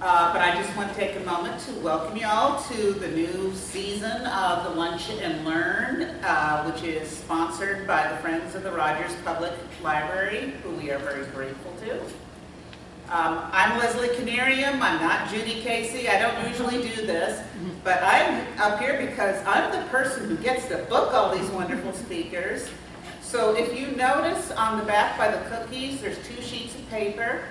Uh, But I just want to take a moment to welcome you all to the new season of the Lunch and Learn, uh, which is sponsored by the Friends of the Rogers Public Library, who we are very grateful to. Um, I'm Leslie Canarium, I'm not Judy Casey, I don't usually do this, but I'm up here because I'm the person who gets to book all these wonderful speakers. So if you notice on the back by the cookies, there's two sheets of paper.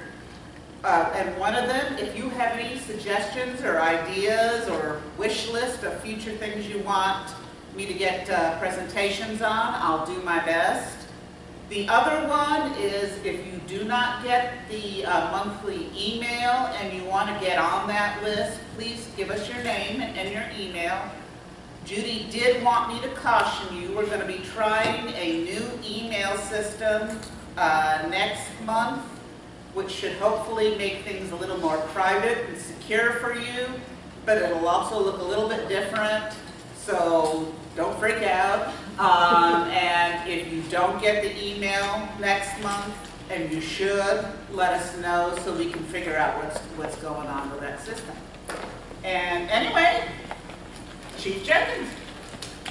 Uh, and one of them, if you have any suggestions or ideas or wish list of future things you want me to get uh, presentations on, I'll do my best. The other one is if you do not get the uh, monthly email and you want to get on that list, please give us your name and your email. Judy did want me to caution you, we're going to be trying a new email system uh, next month, which should hopefully make things a little more private and secure for you, but it'll also look a little bit different, so don't freak out. Um, and if you don't get the email next month, and you should, let us know so we can figure out what's, what's going on with that system. And anyway, Chief Jenkins.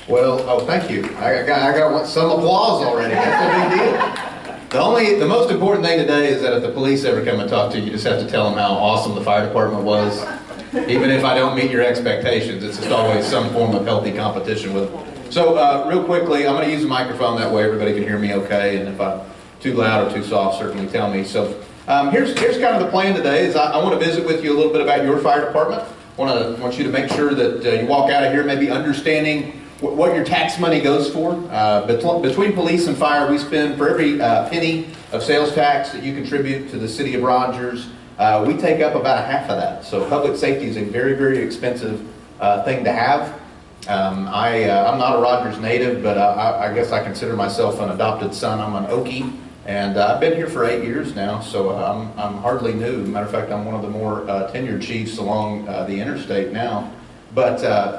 Well, oh, thank you. I got, I got some applause already. That's a big deal. The only, the most important thing today is that if the police ever come and talk to you, you just have to tell them how awesome the fire department was. Even if I don't meet your expectations, it's just always some form of healthy competition with them. So, uh, real quickly, I'm gonna use the microphone, that way everybody can hear me okay, and if I'm too loud or too soft, certainly tell me. So, um, here's, here's kind of the plan today, is I, I wanna visit with you a little bit about your fire department. I Wanna, want you to make sure that uh, you walk out of here maybe understanding what your tax money goes for. Uh, Between police and fire, we spend, for every uh, penny of sales tax that you contribute to the city of Rogers, uh, we take up about a half of that. So public safety is a very, very expensive uh, thing to have. Um, I, uh, I'm not a Rogers native, but uh, I I guess I consider myself an adopted son. I'm an Okie, and uh, I've been here for eight years now, so uh, I'm I'm hardly new. Matter of fact, I'm one of the more uh, tenured chiefs along uh, the interstate now. But uh,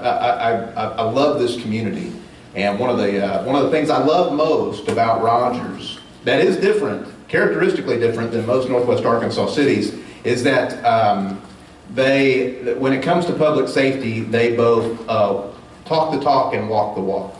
I, I, I love this community, and one of the uh, one of the things I love most about Rogers that is different, characteristically different than most Northwest Arkansas cities, is that um, they, when it comes to public safety, they both uh, talk the talk and walk the walk.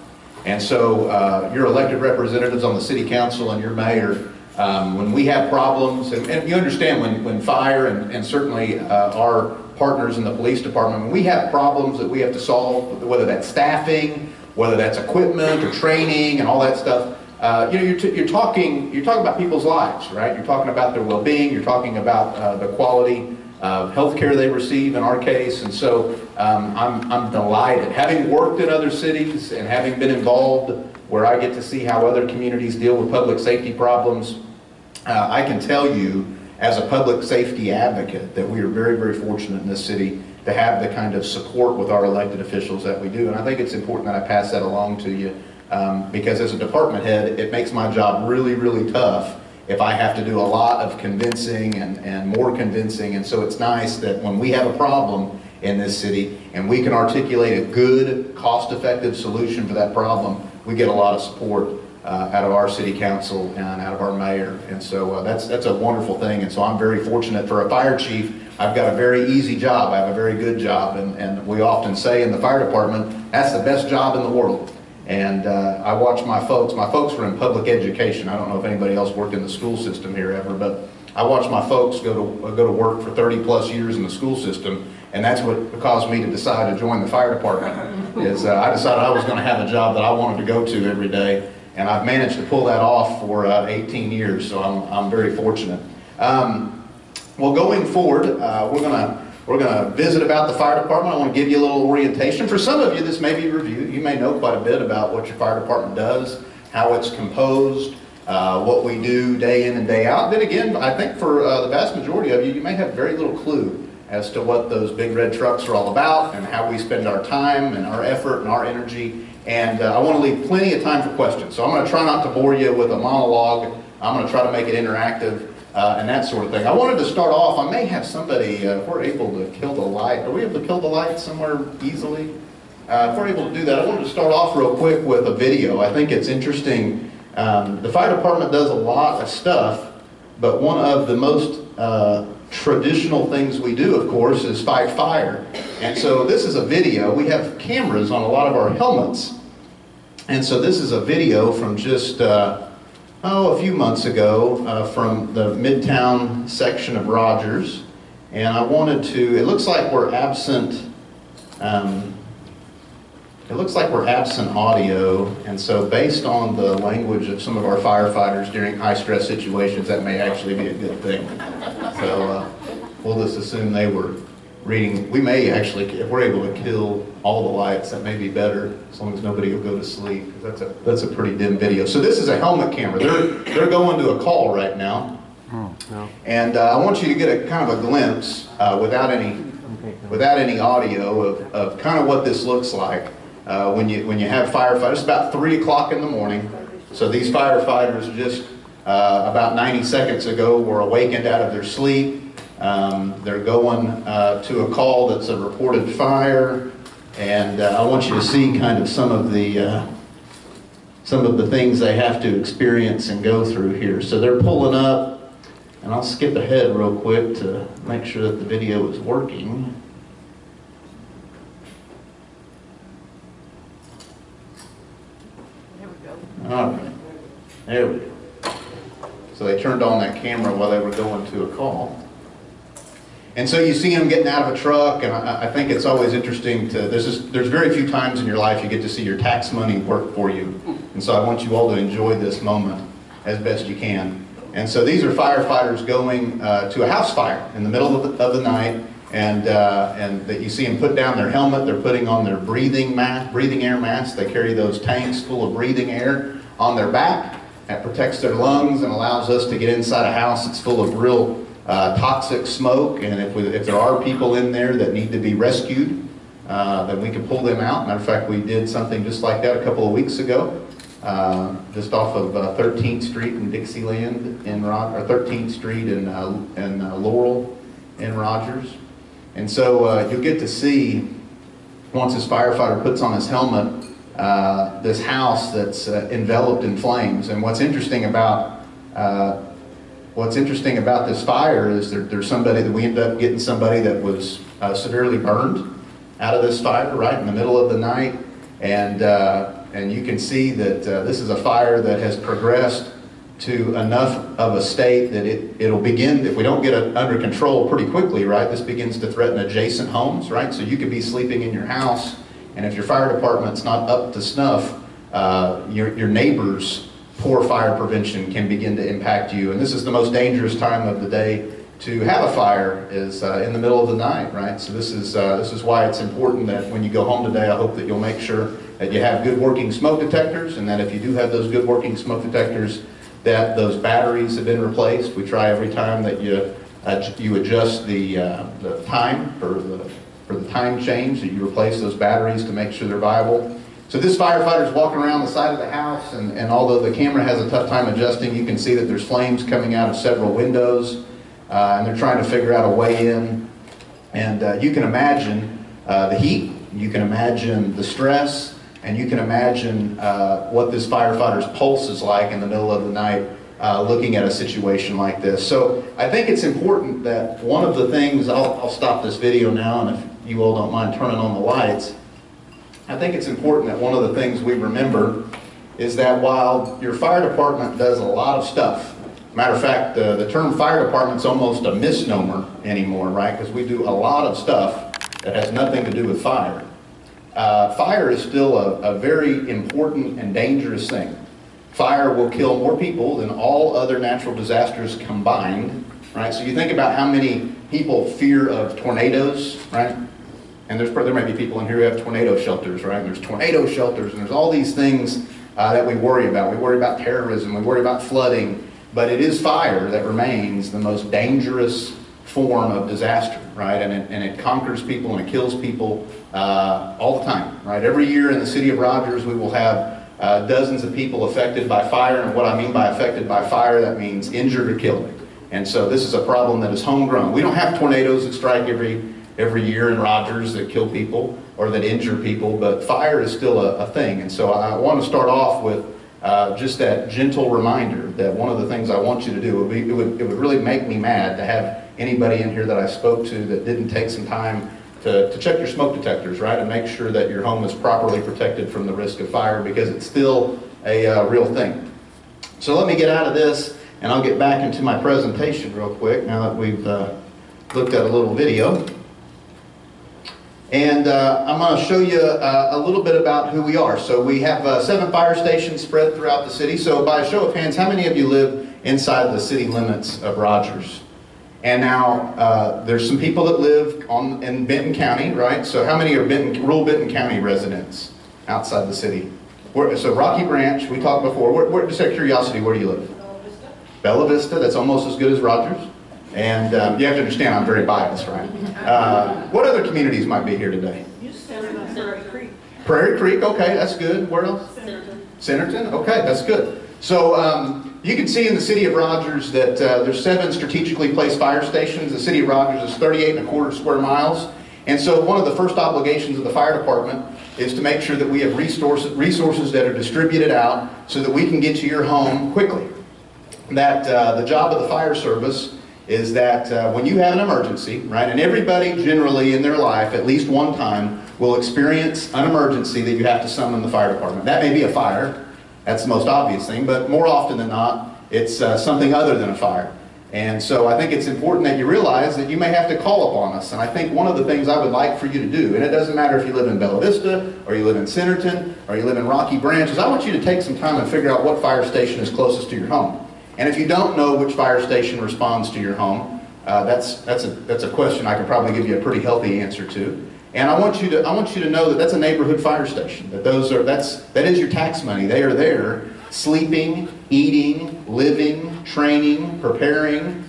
And so uh, your elected representatives on the city council and your mayor, um, when we have problems, and, and you understand when, when fire and, and certainly uh, our partners in the police department, when we have problems that we have to solve, whether that's staffing, whether that's equipment or training and all that stuff, uh, you know, you're, you're talking, you're talking about people's lives, right? You're talking about their well-being, you're talking about uh, the quality of healthcare they receive in our case, and so um, I'm, I'm delighted. Having worked in other cities and having been involved where I get to see how other communities deal with public safety problems, uh, I can tell you, as a public safety advocate, that we are very, very fortunate in this city to have the kind of support with our elected officials that we do. And I think it's important that I pass that along to you, um, because as a department head, it makes my job really, really tough if I have to do a lot of convincing and, and more convincing. And so it's nice that when we have a problem in this city and we can articulate a good, cost-effective solution for that problem, we get a lot of support uh, out of our city council and out of our mayor. And so uh, that's, that's a wonderful thing. And so I'm very fortunate for a fire chief. I've got a very easy job. I have a very good job. And, and we often say in the fire department, that's the best job in the world. And uh, I watch my folks, my folks were in public education. I don't know if anybody else worked in the school system here ever, but I watched my folks go to, go to work for 30 plus years in the school system. And that's what caused me to decide to join the fire department, is uh, I decided I was going to have a job that I wanted to go to every day. And I've managed to pull that off for uh, 18 years, so I'm, I'm very fortunate. Um, well, going forward, uh, we're gonna we're gonna visit about the fire department. I want to give you a little orientation. For some of you, this may be review. You may know quite a bit about what your fire department does, how it's composed, uh, what we do day in and day out. Then again, I think for uh, the vast majority of you, you may have very little clue as to what those big red trucks are all about and how we spend our time and our effort and our energy. And uh, I want to leave plenty of time for questions. So I'm going to try not to bore you with a monologue. I'm going to try to make it interactive uh, and that sort of thing. I wanted to start off, I may have somebody, uh, if we're able to kill the light, are we able to kill the light somewhere easily? Uh, If we're able to do that, I wanted to start off real quick with a video. I think it's interesting. Um, The fire department does a lot of stuff, but one of the most uh, traditional things we do, of course, is fight fire. And so this is a video. We have cameras on a lot of our helmets. And so this is a video from just, uh, oh, a few months ago uh, from the Midtown section of Rogers. And I wanted to, it looks like we're absent, um, it looks like we're absent audio. And so based on the language of some of our firefighters during high-stress situations, that may actually be a good thing. So uh, we'll just assume they were reading, we may actually, if we're able to kill all the lights, that may be better, as long as nobody will go to sleep, that's a, that's a pretty dim video. So this is a helmet camera. They're, they're going to a call right now. And uh, I want you to get a kind of a glimpse, uh, without any, without any audio, of, of kind of what this looks like uh, when you, when you have firefighters. It's about 3 o'clock in the morning. So these firefighters just uh, about 90 seconds ago were awakened out of their sleep. Um, They're going uh, to a call that's a reported fire. And uh, I want you to see kind of some of the, uh, some of the things they have to experience and go through here. So they're pulling up, and I'll skip ahead real quick to make sure that the video is working. There we go. All right, there we go. So they turned on that camera while they were going to a call. And so you see them getting out of a truck, and I, I think it's always interesting to, there's just, there's very few times in your life you get to see your tax money work for you. And so I want you all to enjoy this moment as best you can. And so these are firefighters going uh, to a house fire in the middle of the, of the night, and, uh, and that you see them put down their helmet, they're putting on their breathing mask, breathing air masks. They carry those tanks full of breathing air on their back. That protects their lungs and allows us to get inside a house that's full of real uh, toxic smoke. And if, we, if there are people in there that need to be rescued, uh, then we can pull them out. Matter of fact, we did something just like that a couple of weeks ago, uh, just off of uh, 13th Street in Dixieland in Rod, or 13th Street in, uh, in uh, Laurel in Rogers. And so uh, you'll get to see, once this firefighter puts on his helmet, uh, this house that's uh, enveloped in flames. And what's interesting about uh, what's interesting about this fire is there, there's somebody that we ended up getting somebody that was uh, severely burned out of this fire right in the middle of the night, and uh, and you can see that uh, this is a fire that has progressed to enough of a state that it, it'll begin, if we don't get it under control pretty quickly, right, this begins to threaten adjacent homes, right? So you could be sleeping in your house, and if your fire department's not up to snuff, uh, your, your neighbor's poor fire prevention can begin to impact you. And this is the most dangerous time of the day to have a fire is uh, in the middle of the night, right? So this is, uh, this is why it's important that when you go home today, I hope that you'll make sure that you have good working smoke detectors, and that if you do have those good working smoke detectors, that those batteries have been replaced. We try every time that you, uh, you adjust the, uh, the time for the, for the time change, that you replace those batteries to make sure they're viable. So this firefighter's walking around the side of the house, and, and although the camera has a tough time adjusting, you can see that there's flames coming out of several windows, uh, and they're trying to figure out a way in. And uh, you can imagine uh, the heat, you can imagine the stress, and you can imagine uh, what this firefighter's pulse is like in the middle of the night uh, looking at a situation like this. So I think it's important that one of the things, I'll, I'll stop this video now, and if you all don't mind turning on the lights, I think it's important that one of the things we remember is that while your fire department does a lot of stuff, matter of fact, uh, the term fire department's almost a misnomer anymore, right? Because we do a lot of stuff that has nothing to do with fire. Uh, fire is still a, a very important and dangerous thing. Fire will kill more people than all other natural disasters combined, right? So you think about how many people fear of tornadoes, right? And there's, there may be people in here who have tornado shelters, right? And there's tornado shelters, and there's all these things uh, that we worry about. We worry about terrorism, we worry about flooding, but it is fire that remains the most dangerous form of disaster, right? And it, and it conquers people and it kills people uh, all the time, right? Every year in the city of Rogers, we will have uh, dozens of people affected by fire, and what I mean by affected by fire, that means injured or killed. And so this is a problem that is homegrown. We don't have tornadoes that strike every every year in Rogers that kill people or that injure people, but fire is still a, a thing. And so I want to start off with uh, just that gentle reminder that one of the things I want you to do would be, it would, it would really make me mad to have anybody in here that I spoke to that didn't take some time to, to check your smoke detectors, right? And make sure that your home is properly protected from the risk of fire because it's still a uh, real thing. So let me get out of this and I'll get back into my presentation real quick now that we've uh, looked at a little video. And uh, I'm going to show you uh, a little bit about who we are. So we have uh, seven fire stations spread throughout the city. So by a show of hands, how many of you live inside the city limits of Rogers? And now uh, there's some people that live on in Benton County, right? So how many are Benton, rural Benton County residents outside the city? Where, so Rocky Branch, we talked before. Where, where, just out of curiosity, where do you live? Bella Vista, that's almost as good as Rogers. And um, you have to understand, I'm very biased, right? Uh, what other communities might be here today? Prairie Creek. Prairie Creek, okay, that's good. Where else? Centerton, Centerton, okay, that's good. So um, you can see in the city of Rogers that uh, there's seven strategically placed fire stations. The city of Rogers is 38 and a quarter square miles. And so one of the first obligations of the fire department is to make sure that we have resources, resources that are distributed out so that we can get to your home quickly. That uh, the job of the fire service is that uh, when you have an emergency, right, and everybody generally in their life at least one time will experience an emergency that you have to summon the fire department. That may be a fire, that's the most obvious thing, but more often than not, it's uh, something other than a fire. And so I think it's important that you realize that you may have to call upon us. And I think one of the things I would like for you to do, and it doesn't matter if you live in Bella Vista, or you live in Centerton, or you live in Rocky Branch, is I want you to take some time and figure out what fire station is closest to your home. And if you don't know which fire station responds to your home, uh, that's, that's, a, that's a question I can probably give you a pretty healthy answer to. And I want you to, I want you to know that that's a neighborhood fire station. That those are, that's, that is your tax money. They are there sleeping, eating, living, training, preparing,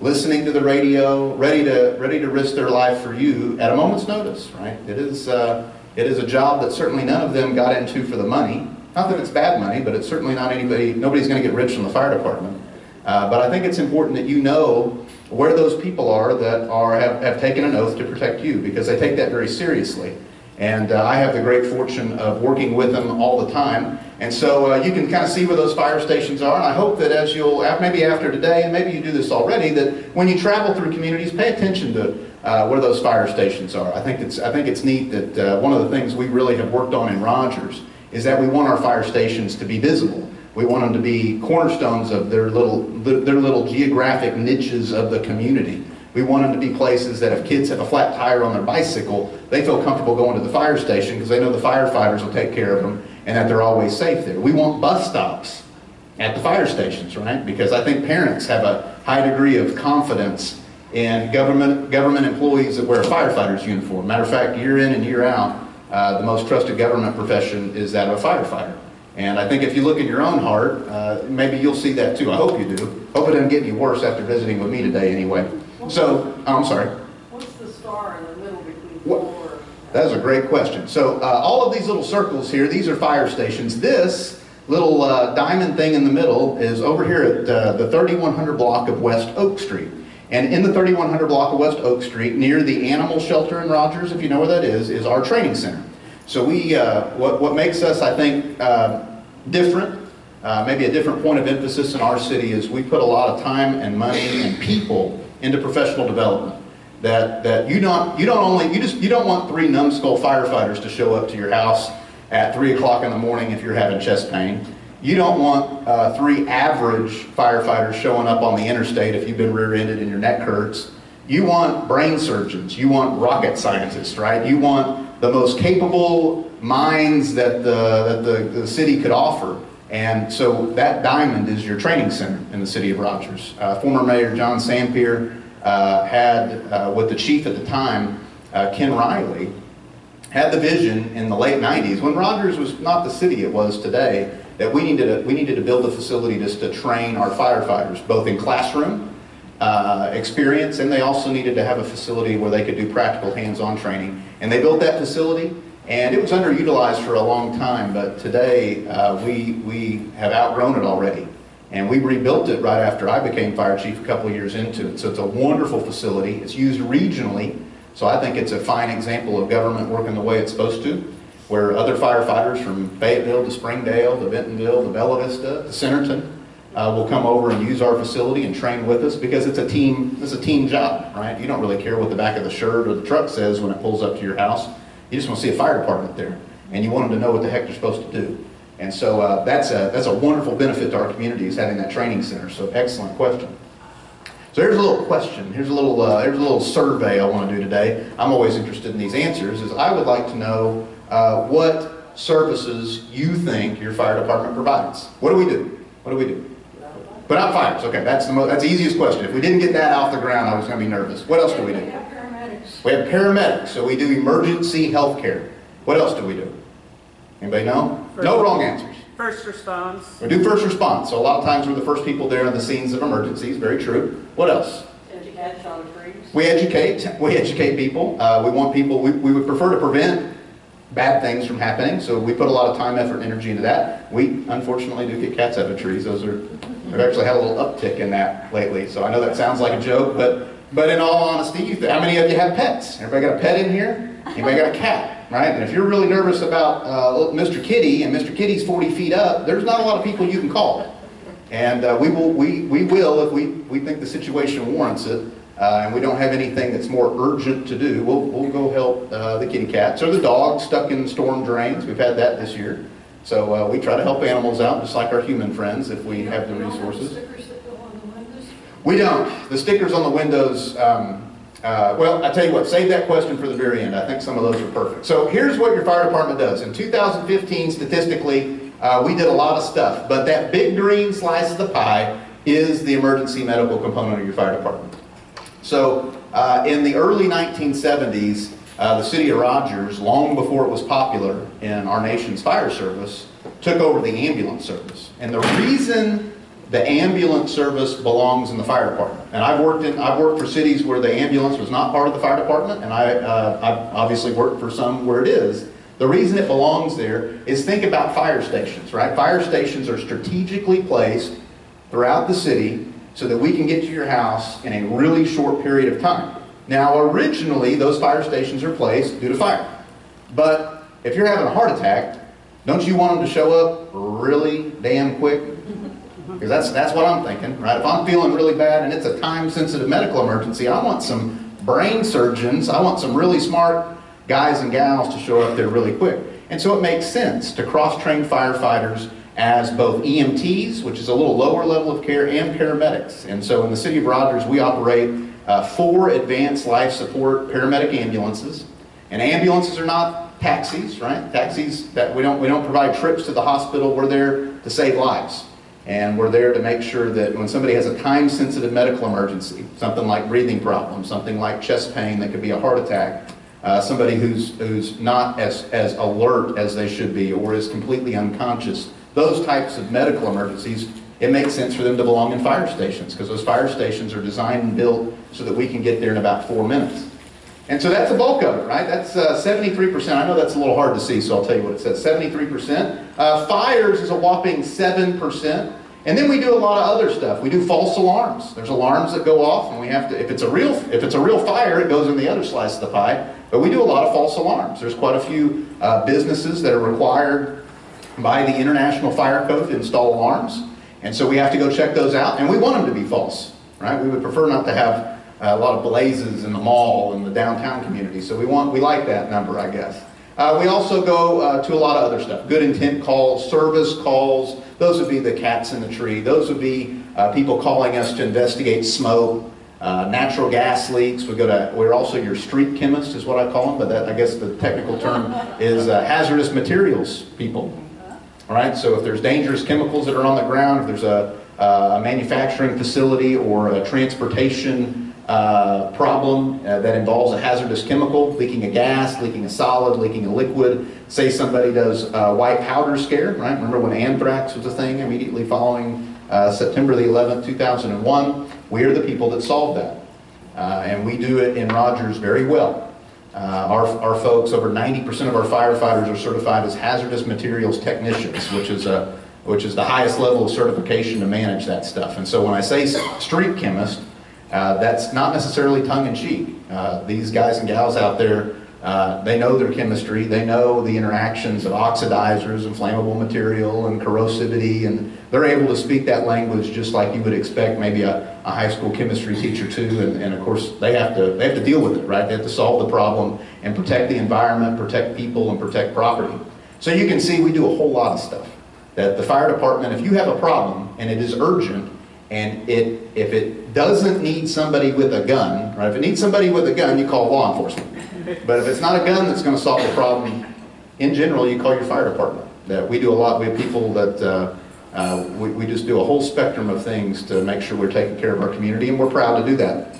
listening to the radio, ready to, ready to risk their life for you at a moment's notice, right? It is, uh, it is a job that certainly none of them got into for the money. Not that it's bad money, but it's certainly not anybody, nobody's going to get rich from the fire department. Uh, but I think it's important that you know where those people are that are, have, have taken an oath to protect you because they take that very seriously. And uh, I have the great fortune of working with them all the time. And so uh, you can kind of see where those fire stations are. And I hope that as you'll, maybe after today, and maybe you do this already, that when you travel through communities, pay attention to uh, where those fire stations are. I think it's, I think it's neat that uh, one of the things we really have worked on in Rogers is that we want our fire stations to be visible. We want them to be cornerstones of their little, their little geographic niches of the community. We want them to be places that if kids have a flat tire on their bicycle, they feel comfortable going to the fire station because they know the firefighters will take care of them and that they're always safe there. We want bus stops at the fire stations, right? Because I think parents have a high degree of confidence in government, government employees that wear a firefighter's uniform. Matter of fact, year in and year out, uh, the most trusted government profession is that of a firefighter. And I think if you look in your own heart, uh, maybe you'll see that too. I hope you do. Hope it doesn't get any worse after visiting with me today anyway. So, oh, I'm sorry. What's the star in the middle between four? That is a great question. So uh, all of these little circles here, these are fire stations. This little uh, diamond thing in the middle is over here at uh, the 3100 block of West Oak Street. And in the 3100 block of West Oak Street, near the animal shelter in Rogers, if you know where that is, is our training center. So we, uh, what, what makes us, I think, uh, different, uh, maybe a different point of emphasis in our city is we put a lot of time and money and people into professional development. That, that you don't, you don't only, you just, you don't want three numbskull firefighters to show up to your house at three o'clock in the morning if you're having chest pain. You don't want uh, three average firefighters showing up on the interstate if you've been rear-ended and your neck hurts. You want brain surgeons. You want rocket scientists, right? You want the most capable minds that the, that the, the city could offer. And so that diamond is your training center in the city of Rogers. Uh, former Mayor John Sampier uh, had, uh, with the chief at the time, uh, Ken Riley, had the vision in the late 90s when Rogers was not the city it was today that we needed to, we needed to build a facility just to train our firefighters both in classroom uh, experience and they also needed to have a facility where they could do practical hands-on training. And they built that facility and it was underutilized for a long time but today uh, we, we have outgrown it already. And we rebuilt it right after I became fire chief a couple years into it. So it's a wonderful facility. It's used regionally. So I think it's a fine example of government working the way it's supposed to, where other firefighters from Fayetteville to Springdale to Bentonville to Bella Vista to Centerton, uh, will come over and use our facility and train with us because it's a team, it's a team job, right? You don't really care what the back of the shirt or the truck says when it pulls up to your house. You just want to see a fire department there, and you want them to know what the heck they're supposed to do. And so uh, that's a that's a wonderful benefit to our community is having that training center. So excellent question. So here's a little question. Here's a little uh, here's a little survey I want to do today. I'm always interested in these answers. Is I would like to know uh, what services you think your fire department provides. What do we do? What do we do? Put out fires. Okay, that's the most, that's the easiest question. If we didn't get that off the ground, I was going to be nervous. What else do we do? We have paramedics. We have paramedics, so we do emergency health care. What else do we do? Anybody know? No wrong answers. First response. We do first response, so a lot of times we're the first people there on the scenes of emergencies, very true. What else? Educate on trees. We educate, we educate people. Uh, we want people, we, we would prefer to prevent bad things from happening, so we put a lot of time, effort, and energy into that. We unfortunately do get cats out of trees. Those are, we've actually had a little uptick in that lately. So I know that sounds like a joke, but, but in all honesty, how many of you have pets? Everybody got a pet in here? Anybody got a cat, right? And if you're really nervous about uh, Mr. Kitty and Mr. Kitty's 40 feet up, there's not a lot of people you can call. And uh, we will, we, we will, if we, we think the situation warrants it, uh, and we don't have anything that's more urgent to do, we'll, we'll go help uh, the kitty cats or the dogs stuck in storm drains. We've had that this year. So uh, we try to help animals out, just like our human friends, if we have the resources. We don't. The stickers on the windows, um, uh, well, I tell you what, save that question for the very end. I think some of those are perfect. So here's what your fire department does. In 2015, statistically, uh, we did a lot of stuff, but that big green slice of the pie is the emergency medical component of your fire department. So uh, in the early 1970s, uh, the city of Rogers, long before it was popular in our nation's fire service, took over the ambulance service. And the reason the ambulance service belongs in the fire department, and I've worked in, I've worked for cities where the ambulance was not part of the fire department, and I, uh, I've obviously worked for some where it is. The reason it belongs there is think about fire stations, right? Fire stations are strategically placed throughout the city so that we can get to your house in a really short period of time. Now, originally, those fire stations are placed due to fire. But if you're having a heart attack, don't you want them to show up really damn quick? Because that's, that's what I'm thinking, right? If I'm feeling really bad and it's a time-sensitive medical emergency, I want some brain surgeons, I want some really smart guys and gals to show up there really quick. And so it makes sense to cross-train firefighters as both EMTs, which is a little lower level of care, and paramedics. And so in the city of Rogers, we operate uh, four advanced life support paramedic ambulances. And ambulances are not taxis, right? Taxis that we don't we don't provide trips to the hospital. We're there to save lives. And we're there to make sure that when somebody has a time-sensitive medical emergency, something like breathing problems, something like chest pain that could be a heart attack, uh, somebody who's, who's not as, as alert as they should be or is completely unconscious, those types of medical emergencies, it makes sense for them to belong in fire stations because those fire stations are designed and built so that we can get there in about four minutes. And so that's the bulk of it, right? That's uh, 73%. I know that's a little hard to see, so I'll tell you what it says. 73%. Uh, fires is a whopping 7%. And then we do a lot of other stuff. We do false alarms. There's alarms that go off, and we have to. If it's a real, if it's a real fire, it goes in the other slice of the pie. But we do a lot of false alarms. There's quite a few uh, businesses that are required by the International Fire Code to install alarms, and so we have to go check those out. And we want them to be false, right? We would prefer not to have uh, a lot of blazes in the mall and the downtown community. So we want, we like that number, I guess. Uh, we also go uh, to a lot of other stuff. Good intent calls, service calls. Those would be the cats in the tree. Those would be uh, people calling us to investigate smoke, uh, natural gas leaks. We go to. We're also your street chemist, is what I call them. But that, I guess the technical term is uh, hazardous materials people. All right. So if there's dangerous chemicals that are on the ground, if there's a, a manufacturing facility or a transportation uh, problem uh, that involves a hazardous chemical, leaking a gas, leaking a solid, leaking a liquid. Say somebody does uh, white powder scare, right? Remember when anthrax was a thing immediately following uh, September the 11th, 2001? We are the people that solved that. Uh, and we do it in Rogers very well. Uh, our, our folks, over 90% of our firefighters are certified as hazardous materials technicians, which is a which is the highest level of certification to manage that stuff. And so when I say street chemist, uh, that's not necessarily tongue-in-cheek. Uh, these guys and gals out there, uh, they know their chemistry. They know the interactions of oxidizers and flammable material and corrosivity and they're able to speak that language just like you would expect maybe a, a high school chemistry teacher too, and, and of course, they have to, they have to deal with it, right? They have to solve the problem and protect the environment, protect people, and protect property. So you can see we do a whole lot of stuff. That the fire department, if you have a problem and it is urgent, and it, if it doesn't need somebody with a gun, right? If it needs somebody with a gun, you call law enforcement. But if it's not a gun that's gonna solve the problem, in general, you call your fire department. That we do a lot, we have people that, uh, uh, we, we just do a whole spectrum of things to make sure we're taking care of our community, and we're proud to do that.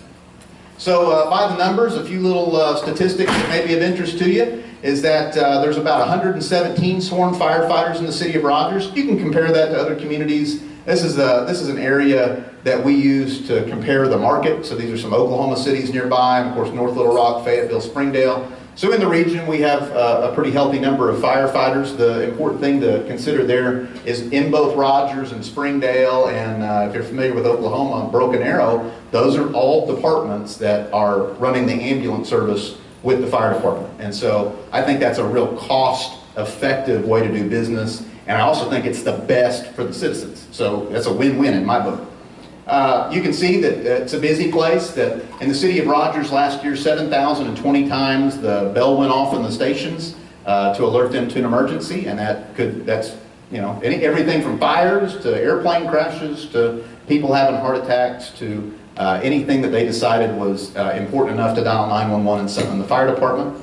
So uh, by the numbers, a few little uh, statistics that may be of interest to you is that uh, there's about 117 sworn firefighters in the city of Rogers. You can compare that to other communities. This is, a, this is an area that we use to compare the market. So these are some Oklahoma cities nearby, and of course North Little Rock, Fayetteville, Springdale. So in the region, we have uh, a pretty healthy number of firefighters. The important thing to consider there is in both Rogers and Springdale, and uh, if you're familiar with Oklahoma, Broken Arrow, those are all departments that are running the ambulance service with the fire department. And so I think that's a real cost-effective way to do business, and I also think it's the best for the citizens. So that's a win-win in my book. Uh, you can see that it's a busy place, that in the city of Rogers last year, 7,020 times the bell went off in the stations uh, to alert them to an emergency, and that could, that's, you know, any, everything from fires to airplane crashes to people having heart attacks to uh, anything that they decided was uh, important enough to dial 911 and summon the fire department.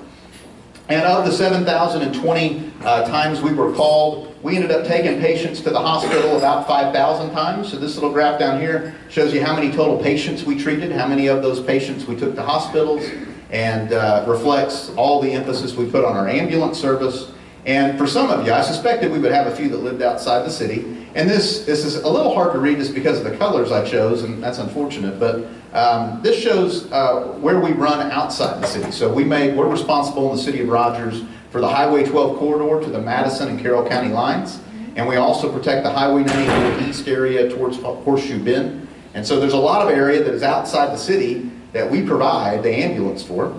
And of the 7,020 uh, times we were called, we ended up taking patients to the hospital about 5,000 times. So this little graph down here shows you how many total patients we treated, how many of those patients we took to hospitals, and uh, reflects all the emphasis we put on our ambulance service. And for some of you, I suspected we would have a few that lived outside the city. And this, this is a little hard to read just because of the colors I chose, and that's unfortunate. But um, this shows uh, where we run outside the city. So we made, we're responsible in the city of Rogers for the Highway 12 corridor to the Madison and Carroll County lines. And we also protect the Highway 94 east area towards Horseshoe Bend. And so there's a lot of area that is outside the city that we provide the ambulance for.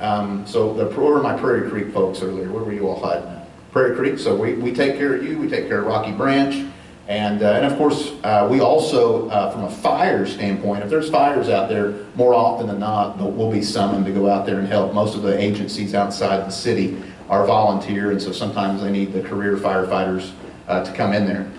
Um, so the, where were my Prairie Creek folks earlier? Where were you all hiding? Prairie Creek. So we, we take care of you, we take care of Rocky Branch. And, uh, and of course, uh, we also, uh, from a fire standpoint, if there's fires out there, more often than not, we'll be summoned to go out there and help. Most of the agencies outside the city are volunteer, and so sometimes they need the career firefighters uh, to come in there.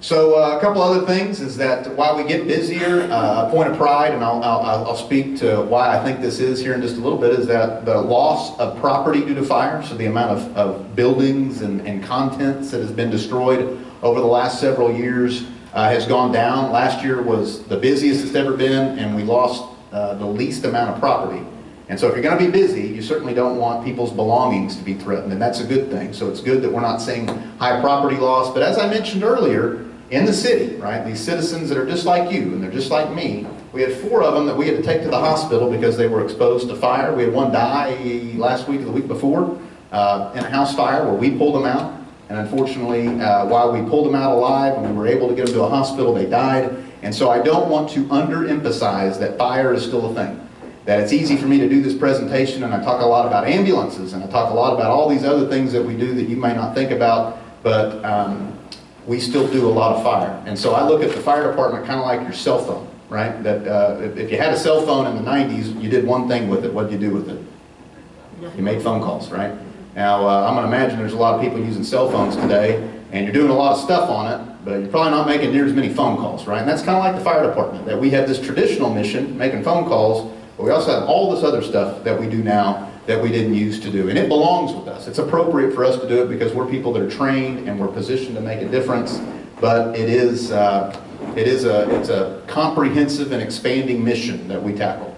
So uh, a couple other things is that while we get busier, uh, a point of pride, and I'll, I'll, I'll speak to why I think this is here in just a little bit, is that the loss of property due to fire, so the amount of, of buildings and, and contents that has been destroyed over the last several years uh, has gone down. Last year was the busiest it's ever been, and we lost uh, the least amount of property. And so if you're going to be busy, you certainly don't want people's belongings to be threatened, and that's a good thing. So it's good that we're not seeing high property loss. But as I mentioned earlier, in the city, right, these citizens that are just like you and they're just like me, we had four of them that we had to take to the hospital because they were exposed to fire. We had one die last week or the week before uh, in a house fire where we pulled them out. And unfortunately, uh, while we pulled them out alive and we were able to get them to a hospital, they died. And so I don't want to underemphasize that fire is still a thing that it's easy for me to do this presentation and I talk a lot about ambulances and I talk a lot about all these other things that we do that you may not think about, but um, we still do a lot of fire. And so I look at the fire department kind of like your cell phone, right? That uh, if, you had a cell phone in the 90s, you did one thing with it. What did you do with it? You made phone calls, right? Now, uh, I'm going to imagine there's a lot of people using cell phones today, and you're doing a lot of stuff on it, but you're probably not making near as many phone calls, right? And that's kind of like the fire department, that we have this traditional mission, making phone calls, but we also have all this other stuff that we do now that we didn't used to do. And it belongs with us. It's appropriate for us to do it because we're people that are trained and we're positioned to make a difference. But it is, uh, it is a, it's a comprehensive and expanding mission that we tackle.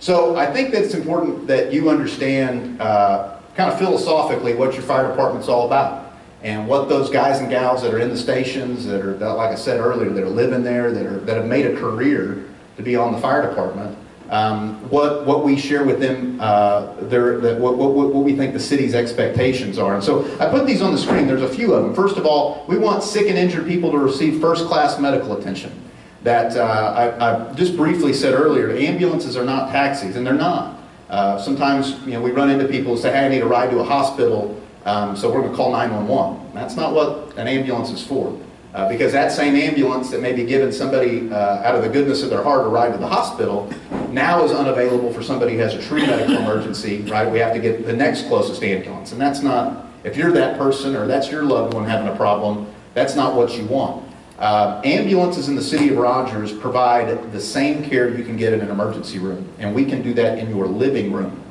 So I think that it's important that you understand uh, kind of philosophically what your fire department's all about and what those guys and gals that are in the stations that are, that, like I said earlier, that are living there, that, are, that have made a career to be on the fire department, um, what, what we share with them, uh, their, the, what, what, what we think the city's expectations are. And so I put these on the screen. There's a few of them. First of all, we want sick and injured people to receive first-class medical attention. That uh, I, I, just briefly said earlier, ambulances are not taxis, and they're not. Uh, sometimes you know, we run into people who say, hey, I need a ride to a hospital. Um, so we're going to call 911. That's not what an ambulance is for. Uh, because that same ambulance that may be giving somebody uh, out of the goodness of their heart a ride to the hospital now is unavailable for somebody who has a true medical emergency, right? We have to get the next closest ambulance. And that's not, if you're that person or that's your loved one having a problem, that's not what you want. Uh, ambulances in the city of Rogers provide the same care you can get in an emergency room, and we can do that in your living room.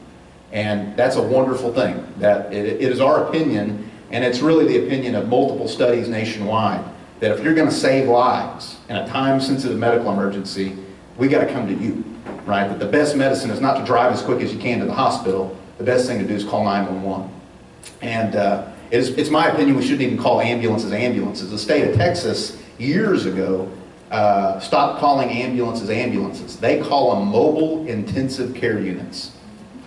And that's a wonderful thing. That it, it is our opinion, and it's really the opinion of multiple studies nationwide, that if you're going to save lives in a time-sensitive medical emergency, we got to come to you, right? That the best medicine is not to drive as quick as you can to the hospital. The best thing to do is call 911. And uh, it's, it's my opinion we shouldn't even call ambulances ambulances. The state of Texas, years ago, uh, stopped calling ambulances ambulances. They call them mobile intensive care units.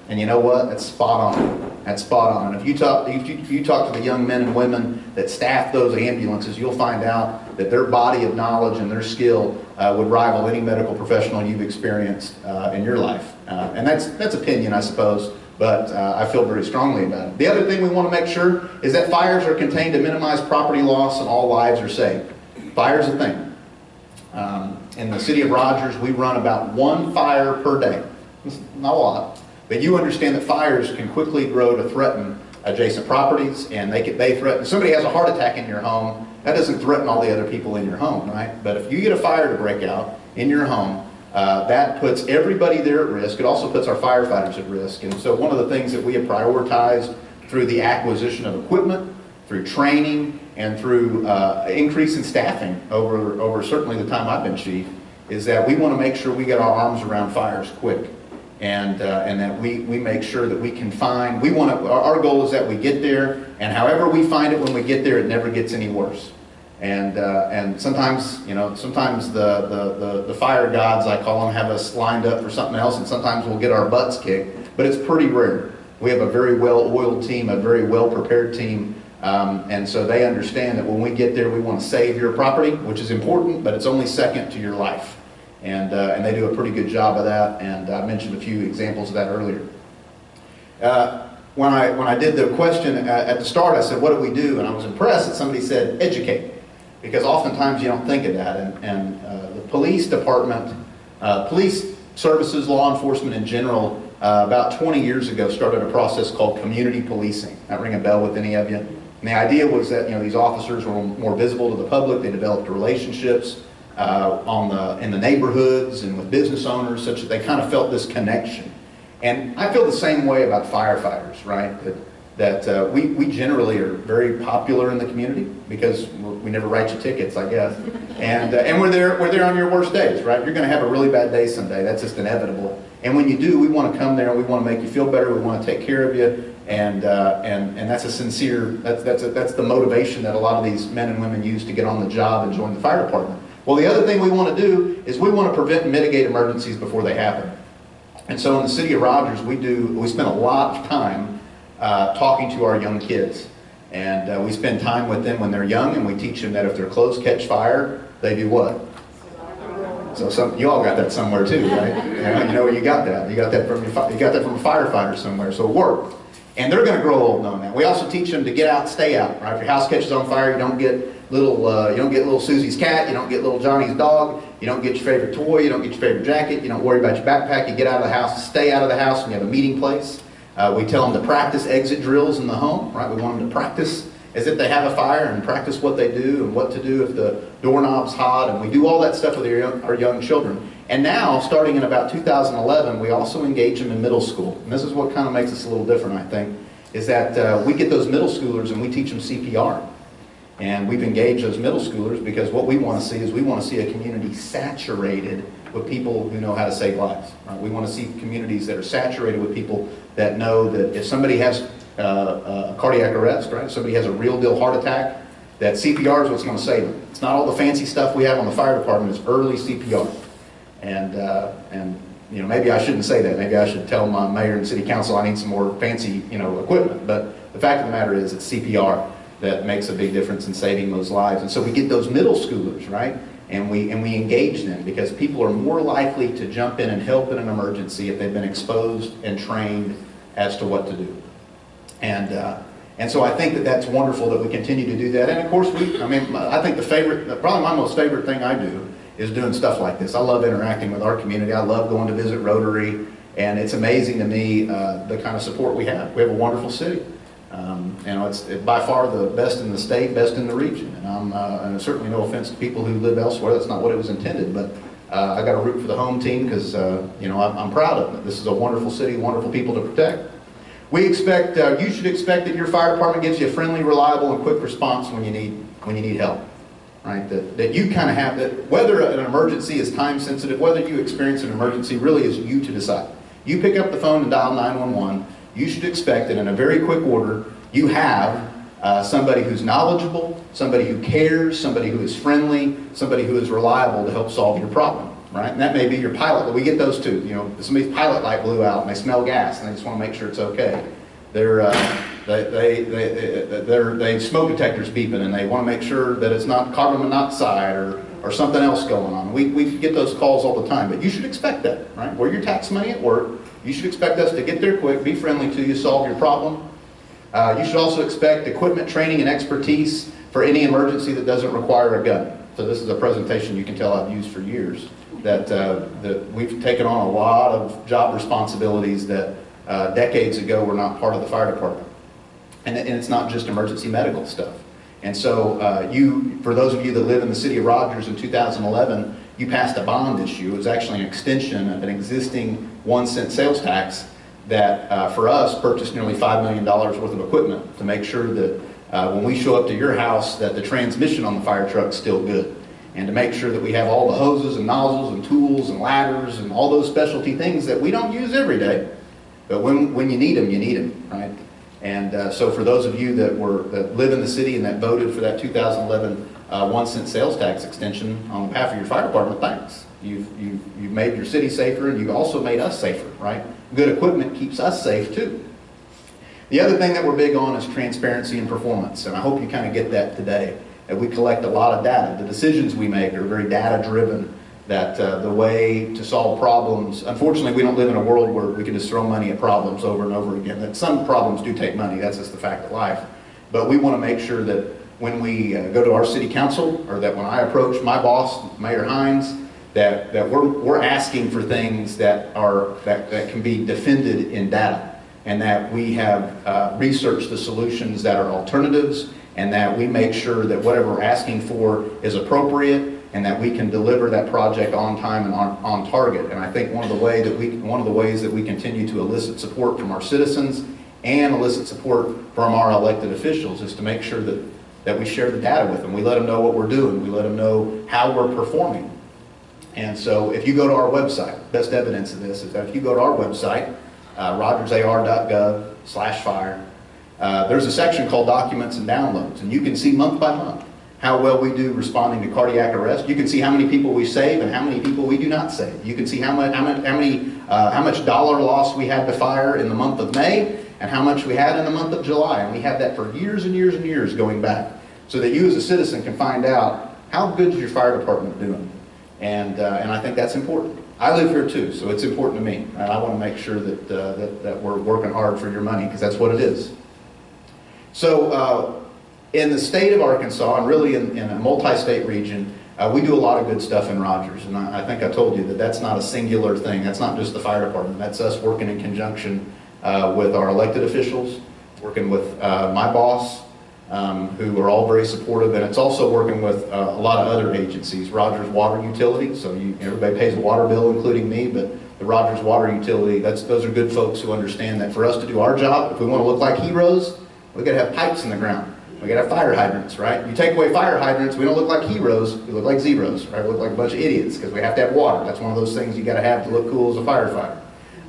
And you know what? That's spot on. That's spot on. And if you talk, if you, if you talk to the young men and women that staff those ambulances, you'll find out that their body of knowledge and their skill uh, would rival any medical professional you've experienced uh, in your life. Uh, and that's that's opinion, I suppose, but uh, I feel very strongly about it. The other thing we want to make sure is that fires are contained to minimize property loss and all lives are saved. Fire's a thing. Um, in the city of Rogers, we run about one fire per day. It's not a lot. But you understand that fires can quickly grow to threaten adjacent properties, and they can, they threaten, if somebody has a heart attack in your home, that doesn't threaten all the other people in your home, right? But if you get a fire to break out in your home, uh, that puts everybody there at risk. It also puts our firefighters at risk. And so one of the things that we have prioritized through the acquisition of equipment, through training, and through uh, increase in staffing over, over certainly the time I've been chief, is that we want to make sure we get our arms around fires quick and, uh, and that we, we make sure that we can find, we want to, our, goal is that we get there, and however we find it when we get there, it never gets any worse. And, uh, and sometimes, you know, sometimes the, the, the, the fire gods, I call them, have us lined up for something else, and sometimes we'll get our butts kicked, but it's pretty rare. We have a very well-oiled team, a very well-prepared team, um, and so they understand that when we get there, we want to save your property, which is important, but it's only second to your life. And, uh, and they do a pretty good job of that, and I mentioned a few examples of that earlier. Uh, when, I, when I did the question at, at the start, I said, what do we do? And I was impressed that somebody said, educate. Because oftentimes you don't think of that. And, and uh, the police department, uh, police services, law enforcement in general, uh, about 20 years ago started a process called community policing. That ring a bell with any of you? And the idea was that you know these officers were more visible to the public. They developed relationships uh, on the in the neighborhoods and with business owners, such that they kind of felt this connection. And I feel the same way about firefighters, right? That that uh, we we generally are very popular in the community because we never write you tickets, I guess. And uh, and we're there we're there on your worst days, right? You're going to have a really bad day someday. That's just inevitable. And when you do, we want to come there and we want to make you feel better. We want to take care of you and uh, and and that's a sincere that's that's a, that's the motivation that a lot of these men and women use to get on the job and join the fire department. Well, the other thing we want to do is we want to prevent and mitigate emergencies before they happen. And so in the city of Rogers, we do we spend a lot of time uh, talking to our young kids, and uh, we spend time with them when they're young, and we teach them that if their clothes catch fire, they do what? So some, you all got that somewhere too, right? You know, you know where you got that. You got that from your, you got that from a firefighter somewhere. So work. And they're going to grow old knowing that. We also teach them to get out, stay out. Right? If your house catches on fire, you don't get little, uh, you don't get little Susie's cat, you don't get little Johnny's dog, you don't get your favorite toy, you don't get your favorite jacket, you don't worry about your backpack. You get out of the house, stay out of the house, and you have a meeting place. Uh, we tell them to practice exit drills in the home. Right? We want them to practice as if they have a fire and practice what they do and what to do if the doorknob's hot. And we do all that stuff with our young, our young children. And now, starting in about 2011, we also engage them in middle school. And this is what kind of makes us a little different, I think, is that uh, we get those middle schoolers and we teach them CPR. And we've engaged those middle schoolers because what we want to see is we want to see a community saturated with people who know how to save lives. Right? We want to see communities that are saturated with people that know that if somebody has uh, a cardiac arrest, right, somebody has a real deal heart attack, that CPR is what's going to save them. It's not all the fancy stuff we have on the fire department, it's early CPR. And, uh, and you know, maybe I shouldn't say that. Maybe I should tell my mayor and city council I need some more fancy, you know, equipment. But the fact of the matter is it's CPR that makes a big difference in saving those lives. And so we get those middle schoolers, right? And we, and we engage them because people are more likely to jump in and help in an emergency if they've been exposed and trained as to what to do. And, uh, And so I think that that's wonderful that we continue to do that. And of course, we, I mean, I think the favorite, probably my most favorite thing I do is doing stuff like this. I love interacting with our community. I love going to visit Rotary. And it's amazing to me uh, the kind of support we have. We have a wonderful city. Um, you know, it's by far the best in the state, best in the region. And I'm, uh, and certainly no offense to people who live elsewhere. That's not what it was intended. But uh, I got to root for the home team because, uh, you know, I'm, I'm proud of it. This is a wonderful city, wonderful people to protect. We expect, uh, you should expect that your fire department gives you a friendly, reliable, and quick response when you need, when you need help. Right? That, that you kind of have that, whether an emergency is time sensitive, whether you experience an emergency really is you to decide. You pick up the phone and dial 911, you should expect that in a very quick order, you have uh, somebody who's knowledgeable, somebody who cares, somebody who is friendly, somebody who is reliable to help solve your problem, right? And that may be your pilot, but we get those too. You know, somebody's pilot light blew out and they smell gas and they just want to make sure it's okay. They're, uh, they, they, they, they're, they smoke detectors beeping and they want to make sure that it's not carbon monoxide or, or something else going on. We, we get those calls all the time, but you should expect that, right? Where your tax money at work, you should expect us to get there quick, be friendly to you, solve your problem, uh, you should also expect equipment training and expertise for any emergency that doesn't require a gun. So this is a presentation you can tell I've used for years, that, uh, that we've taken on a lot of job responsibilities that uh, decades ago were not part of the fire department. And, and it's not just emergency medical stuff. And so uh, you, for those of you that live in the city of Rogers in 2011, you passed a bond issue. It was actually an extension of an existing one cent sales tax that uh, for us purchased nearly $5 million worth of equipment to make sure that uh, when we show up to your house that the transmission on the fire truck's still good. And to make sure that we have all the hoses and nozzles and tools and ladders and all those specialty things that we don't use every day. But when, when you need them, you need them, right? And uh, so for those of you that were that live in the city and that voted for that 2011 uh, one cent sales tax extension on behalf of your fire department, thanks. You've, you've, you've made your city safer and you've also made us safer, right? Good equipment keeps us safe too. The other thing that we're big on is transparency and performance, and I hope you kind of get that today. And we collect a lot of data. The decisions we make are very data driven, that uh, the way to solve problems, unfortunately we don't live in a world where we can just throw money at problems over and over again. That some problems do take money, that's just the fact of life. But we want to make sure that when we uh, go to our city council, or that when I approach my boss, Mayor Hines, that, that we're, we're asking for things that are, that, that can be defended in data and that we have uh, researched the solutions that are alternatives and that we make sure that whatever we're asking for is appropriate and that we can deliver that project on time and on, on target. And I think one of the way that we one of the ways that we continue to elicit support from our citizens and elicit support from our elected officials is to make sure that, that we share the data with them. We let them know what we're doing. We let them know how we're performing. And so if you go to our website, best evidence of this is that if you go to our website, uh, rogersar.gov slash fire, uh, there's a section called documents and downloads, and you can see month by month how well we do responding to cardiac arrest. You can see how many people we save and how many people we do not save. You can see how much, how much, how many, uh, how much dollar loss we had to fire in the month of May and how much we had in the month of July. And we have that for years and years and years going back so that you as a citizen can find out how good is your fire department doing. And, uh, and I think that's important. I live here too, so it's important to me. And I want to make sure that, uh, that, that we're working hard for your money because that's what it is. So uh, in the state of Arkansas, and really in, in a multi-state region, uh, we do a lot of good stuff in Rogers. And I, I, think I told you that that's not a singular thing. That's not just the fire department. That's us working in conjunction uh, with our elected officials, working with uh, my boss, um, who are all very supportive, and it's also working with uh, a lot of other agencies. Rogers Water Utility, so you, everybody pays a water bill, including me, but the Rogers Water Utility, that's, those are good folks who understand that for us to do our job, if we want to look like heroes, we got to have pipes in the ground. We got to have fire hydrants, right? You take away fire hydrants, we don't look like heroes, we look like zeros, right? We look like a bunch of idiots because we have to have water. That's one of those things you got to have to look cool as a firefighter.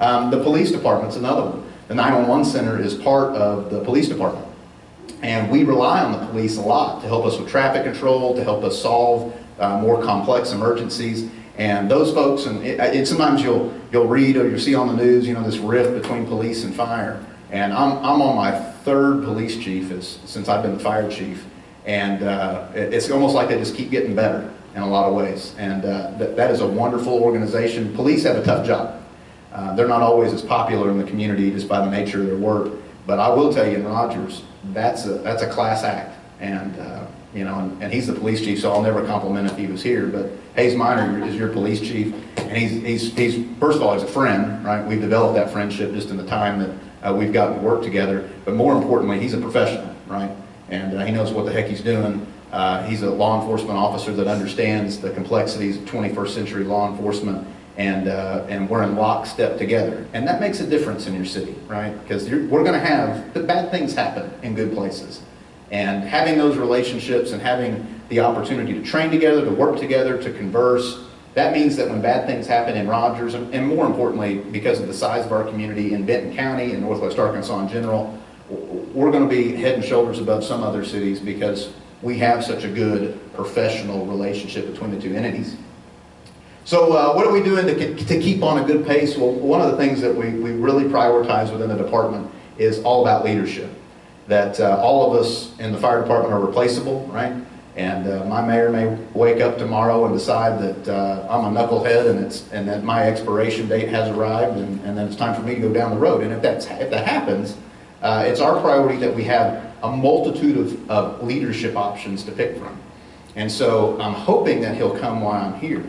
Um, the police department's another one. The 911 center is part of the police department. And we rely on the police a lot to help us with traffic control, to help us solve uh, more complex emergencies. And those folks, and it, it, sometimes you'll, you'll read or you'll see on the news, you know, this rift between police and fire. And I'm, I'm on my third police chief since I've been the fire chief. And uh, it, it's almost like they just keep getting better in a lot of ways. And uh, that, that is a wonderful organization. Police have a tough job. Uh, they're not always as popular in the community just by the nature of their work. But I will tell you, in Rogers, that's a, that's a class act. And, uh, you know, and, and he's the police chief, so I'll never compliment if he was here. But Hayes Minor is your police chief, and he's, he's, he's, first of all, he's a friend, right? We've developed that friendship just in the time that uh, we've gotten to work together. But more importantly, he's a professional, right? And uh, he knows what the heck he's doing. Uh, he's a law enforcement officer that understands the complexities of 21st century law enforcement, and, uh, and we're in lockstep together. And that makes a difference in your city, right? Because we're going to have, the bad things happen in good places. And having those relationships and having the opportunity to train together, to work together, to converse, that means that when bad things happen in Rogers, and and more importantly, because of the size of our community in Benton County and Northwest Arkansas in general, we're going to be head and shoulders above some other cities because we have such a good professional relationship between the two entities. So uh, what are we doing to, to keep on a good pace? Well, one of the things that we, we really prioritize within the department is all about leadership. That uh, all of us in the fire department are replaceable, right? And uh, my mayor may wake up tomorrow and decide that uh, I'm a knucklehead and it's and that my expiration date has arrived and, and then it's time for me to go down the road. And if that's if that happens, uh, it's our priority that we have a multitude of, of leadership options to pick from. And so I'm hoping that he'll come while I'm here.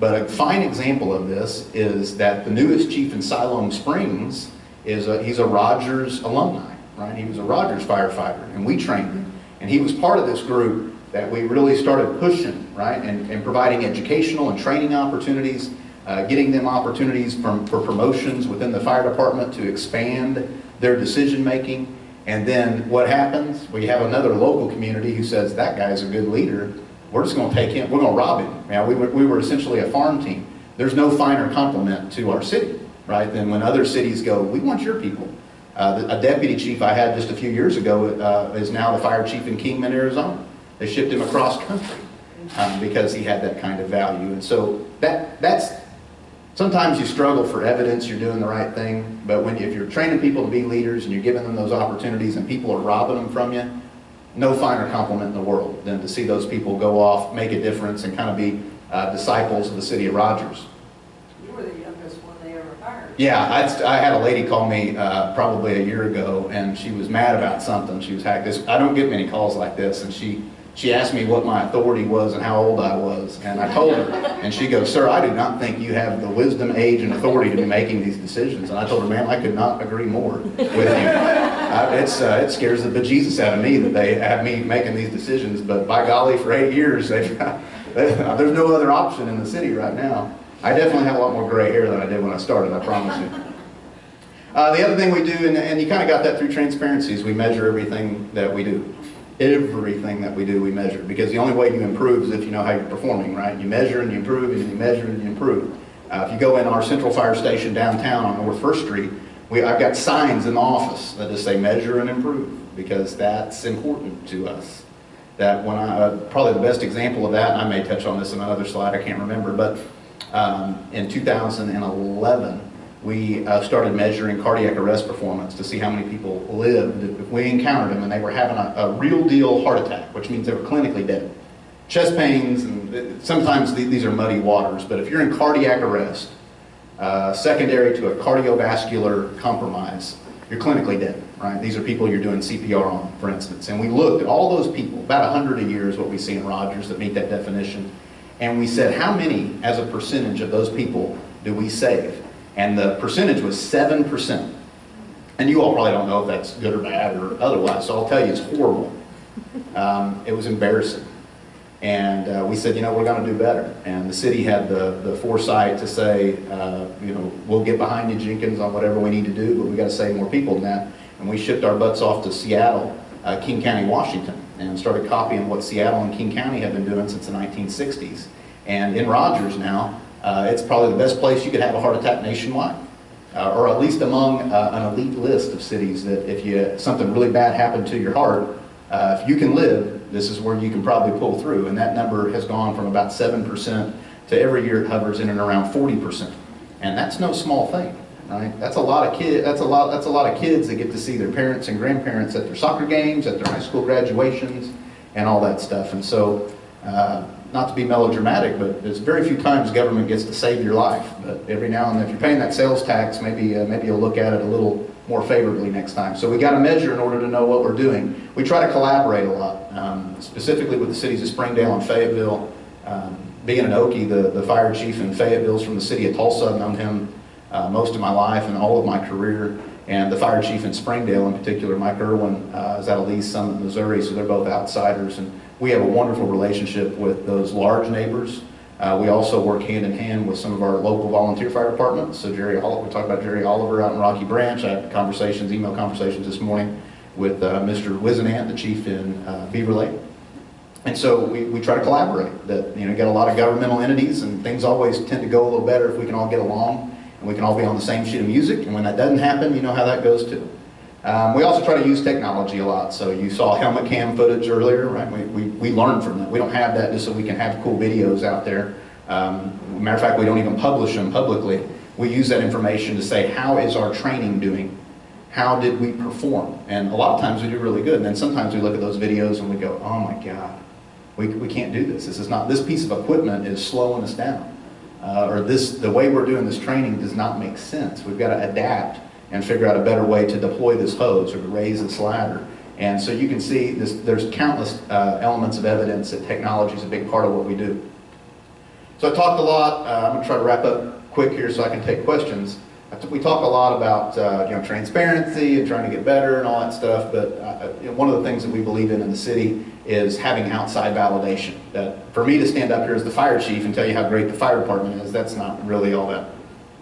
But a fine example of this is that the newest chief in Siloam Springs is a, he's a Rogers alumni, right? He was a Rogers firefighter, and we trained him. And he was part of this group that we really started pushing, right? And, and providing educational and training opportunities, uh, getting them opportunities from, for promotions within the fire department to expand their decision making. And then what happens? We have another local community who says, that guy's a good leader. We're just going to take him, we're going to rob him. Now, we were, we were essentially a farm team. There's no finer compliment to our city, right, than when other cities go, we want your people. Uh, a deputy chief I had just a few years ago uh, is now the fire chief in Kingman, Arizona. They shipped him across country um, because he had that kind of value. And so that, that's, sometimes you struggle for evidence you're doing the right thing, but when, if you're training people to be leaders and you're giving them those opportunities and people are robbing them from you, no finer compliment in the world than to see those people go off, make a difference, and kind of be uh, disciples of the city of Rogers. You were the youngest one they ever hired. Yeah, I, I had a lady call me uh, probably a year ago, and she was mad about something. She was hacked. This I don't get many calls like this, and she she asked me what my authority was and how old I was, and I told her, and she goes, "Sir, I do not think you have the wisdom, age, and authority to be making these decisions." And I told her, "Ma'am, I could not agree more with you. I, it's uh, it scares the bejesus out of me that they have me making these decisions, but by golly, for eight years, they've, there's no other option in the city right now." I definitely have a lot more gray hair than I did when I started, I promise you. Uh, the other thing we do, and, and you kind of got that through transparency, is we measure everything that we do. Everything that we do, we measure. Because the only way you improve is if you know how you're performing, right? You measure and you improve, and you measure and you improve. Uh, if you go in our central fire station downtown on North First Street, we, I've got signs in the office that just say measure and improve, because that's important to us that when I, uh, probably the best example of that, I may touch on this in another slide, I can't remember, but um, in 2011, we uh, started measuring cardiac arrest performance to see how many people lived if we encountered them and they were having a, a real deal heart attack, which means they were clinically dead. Chest pains, and sometimes the- these are muddy waters, but if you're in cardiac arrest, uh, secondary to a cardiovascular compromise, you're clinically dead, right? These are people you're doing CPR on, for instance. And we looked at all those people, about 100 a year is what we see in Rogers that meet that definition. And we said, how many, as a percentage of those people, do we save? And the percentage was 7%. And you all probably don't know if that's good or bad or otherwise, so I'll tell you it's horrible. Um, it was embarrassing. And uh, we said, you know, we're going to do better. And the city had the, the foresight to say, uh, you know, we'll get behind you, Jenkins, on whatever we need to do, but we've got to save more people than that. And we shipped our butts off to Seattle, uh, King County, Washington, and started copying what Seattle and King County have been doing since the 1960s. And in Rogers now, uh, it's probably the best place you could have a heart attack nationwide. Uh, or at least among uh, an elite list of cities that if you something really bad happened to your heart, uh, if you can live, this is where you can probably pull through. And that number has gone from about 7% to every year it hovers in and around 40%. And that's no small thing, right? That's a lot of kid, that's a lot, that's a lot of kids that get to see their parents and grandparents at their soccer games, at their high school graduations, and all that stuff. And so, uh, not to be melodramatic, but there's very few times government gets to save your life. But every now and then, if you're paying that sales tax, maybe, uh, maybe you'll look at it a little more favorably next time. So we got to measure in order to know what we're doing. We try to collaborate a lot, um, specifically with the cities of Springdale and Fayetteville. Um, being an Okie, the, the fire chief in Fayetteville is from the city of Tulsa. I've known him uh, most of my life and all of my career. And the fire chief in Springdale in particular, Mike Irwin, uh, is out of Lee's Summit, Missouri, so they're both outsiders. And we have a wonderful relationship with those large neighbors. Uh, we also work hand in hand with some of our local volunteer fire departments. So Jerry, we talked about Jerry Oliver out in Rocky Branch. I had conversations, email conversations this morning with uh, Mr. Wizenant, the chief in uh, Beaver Lake. And so we, we try to collaborate. That you know, get a lot of governmental entities, and things always tend to go a little better if we can all get along and we can all be on the same sheet of music. And when that doesn't happen, you know how that goes too. Um, we also try to use technology a lot. So you saw helmet cam footage earlier, right? We, we, we learn from that. We don't have that just so we can have cool videos out there. Um, matter of fact, we don't even publish them publicly. We use that information to say, how is our training doing? How did we perform? And a lot of times we do really good. And then sometimes we look at those videos and we go, oh my God, we, we can't do this. This is not, this piece of equipment is slowing us down uh, or this, the way we're doing this training does not make sense. We've got to adapt and figure out a better way to deploy this hose or to raise this ladder. And so you can see this, there's countless uh, elements of evidence that technology is a big part of what we do. So I talked a lot. Uh, I'm going to try to wrap up quick here so I can take questions. We talk a lot about uh, you know transparency and trying to get better and all that stuff, but uh, you know, one of the things that we believe in in the city is having outside validation. That for me to stand up here as the fire chief and tell you how great the fire department is, that's not really all that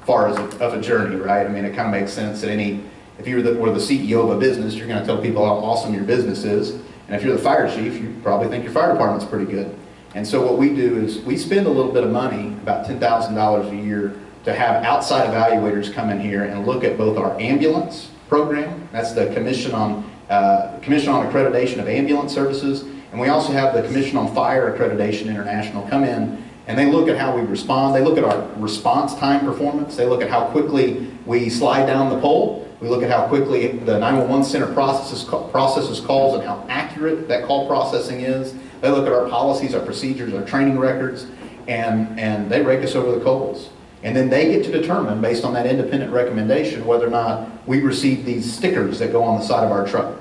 far as a, of a journey, right? I mean, it kind of makes sense that any, if you were the, were the CEO of a business, you're going to tell people how awesome your business is, and if you're the fire chief, you probably think your fire department's pretty good. And so what we do is we spend a little bit of money, about $10,000 a year, to have outside evaluators come in here and look at both our ambulance program, that's the Commission on, uh, Commission on Accreditation of Ambulance Services, and we also have the Commission on Fire Accreditation International come in and they look at how we respond. They look at our response time performance. They look at how quickly we slide down the pole. We look at how quickly the 911 center processes, processes calls and how accurate that call processing is. They look at our policies, our procedures, our training records, and, and they rake us over the coals. And then they get to determine, based on that independent recommendation, whether or not we receive these stickers that go on the side of our truck.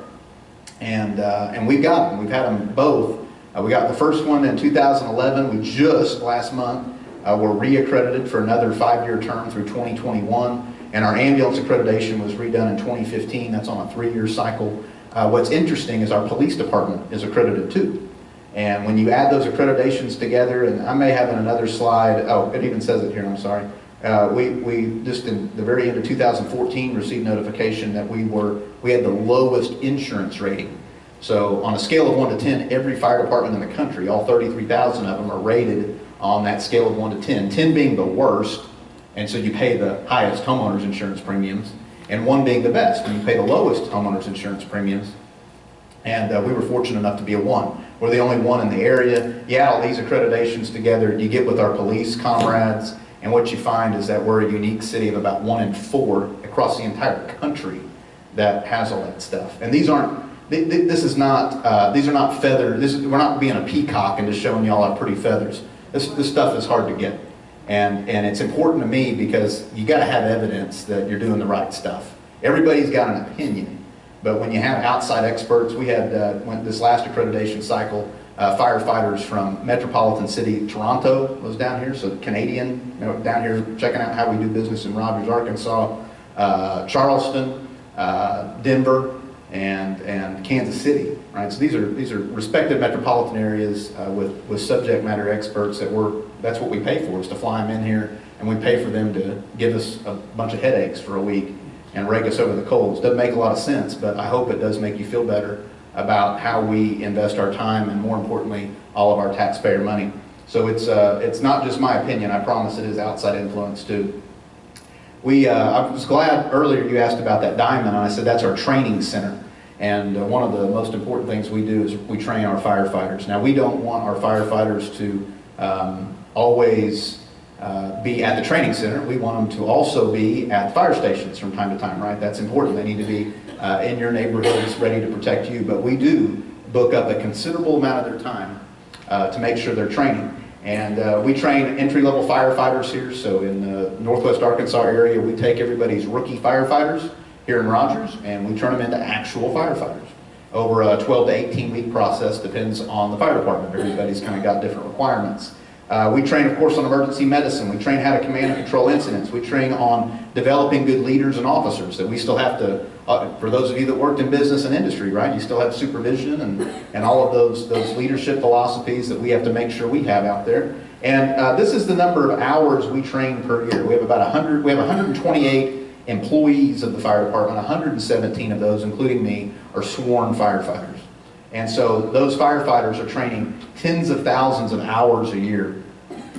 And, uh, and we've got them. We've had them both. Uh, we got the first one in 2011. We just last month uh, were reaccredited for another five-year term through 2021. And our ambulance accreditation was redone in 2015. That's on a three-year cycle. Uh, what's interesting is our police department is accredited too. And when you add those accreditations together, and I may have in another slide, oh, it even says it here, I'm sorry. Uh, we, we just in the very end of 2014 received notification that we were we had the lowest insurance rating. So on a scale of 1 to 10, every fire department in the country, all 33,000 of them are rated on that scale of 1 to 10. 10 being the worst, and so you pay the highest homeowners insurance premiums, and 1 being the best, and you pay the lowest homeowners insurance premiums. And uh, we were fortunate enough to be a 1. We're the only one in the area. You add all these accreditations together, you get with our police comrades, and what you find is that we're a unique city of about 1 in 4 across the entire country that has all that stuff. And these aren't, this is not, uh, these are not feathers. This is, we're not being a peacock and just showing y'all our pretty feathers. This, this stuff is hard to get. And, and it's important to me because you got to have evidence that you're doing the right stuff. Everybody's got an opinion. But when you have outside experts, we had uh, this last accreditation cycle, uh, firefighters from metropolitan city Toronto was down here, so Canadian, you know, down here checking out how we do business in Rogers, Arkansas, uh, Charleston, uh, Denver, and, and Kansas City, right? So these are, these are respected metropolitan areas uh, with, with subject matter experts that we're, that's what we pay for, is to fly them in here, and we pay for them to give us a bunch of headaches for a week and rake us over the coals. Doesn't make a lot of sense, but I hope it does make you feel better about how we invest our time and more importantly, all of our taxpayer money. So it's, uh, it's not just my opinion, I promise it is outside influence too. We, uh, I was glad earlier you asked about that diamond, and I said that's our training center. And uh, one of the most important things we do is we train our firefighters. Now, we don't want our firefighters to um, always uh, be at the training center. We want them to also be at fire stations from time to time, right? That's important. They need to be uh, in your neighborhoods ready to protect you. But we do book up a considerable amount of their time uh, to make sure they're training. And uh, we train entry-level firefighters here, so in the northwest Arkansas area, we take everybody's rookie firefighters here in Rogers, and we turn them into actual firefighters over a 12 to 18 week process, depends on the fire department. Everybody's kind of got different requirements. Uh, we train, of course, on emergency medicine. We train how to command and control incidents. We train on developing good leaders and officers that we still have to, uh, for those of you that worked in business and industry, right, you still have supervision and, and all of those, those leadership philosophies that we have to make sure we have out there. And uh, this is the number of hours we train per year. We have about 100, we have 128 employees of the fire department, 117 of those, including me, are sworn firefighters. And so those firefighters are training tens of thousands of hours a year.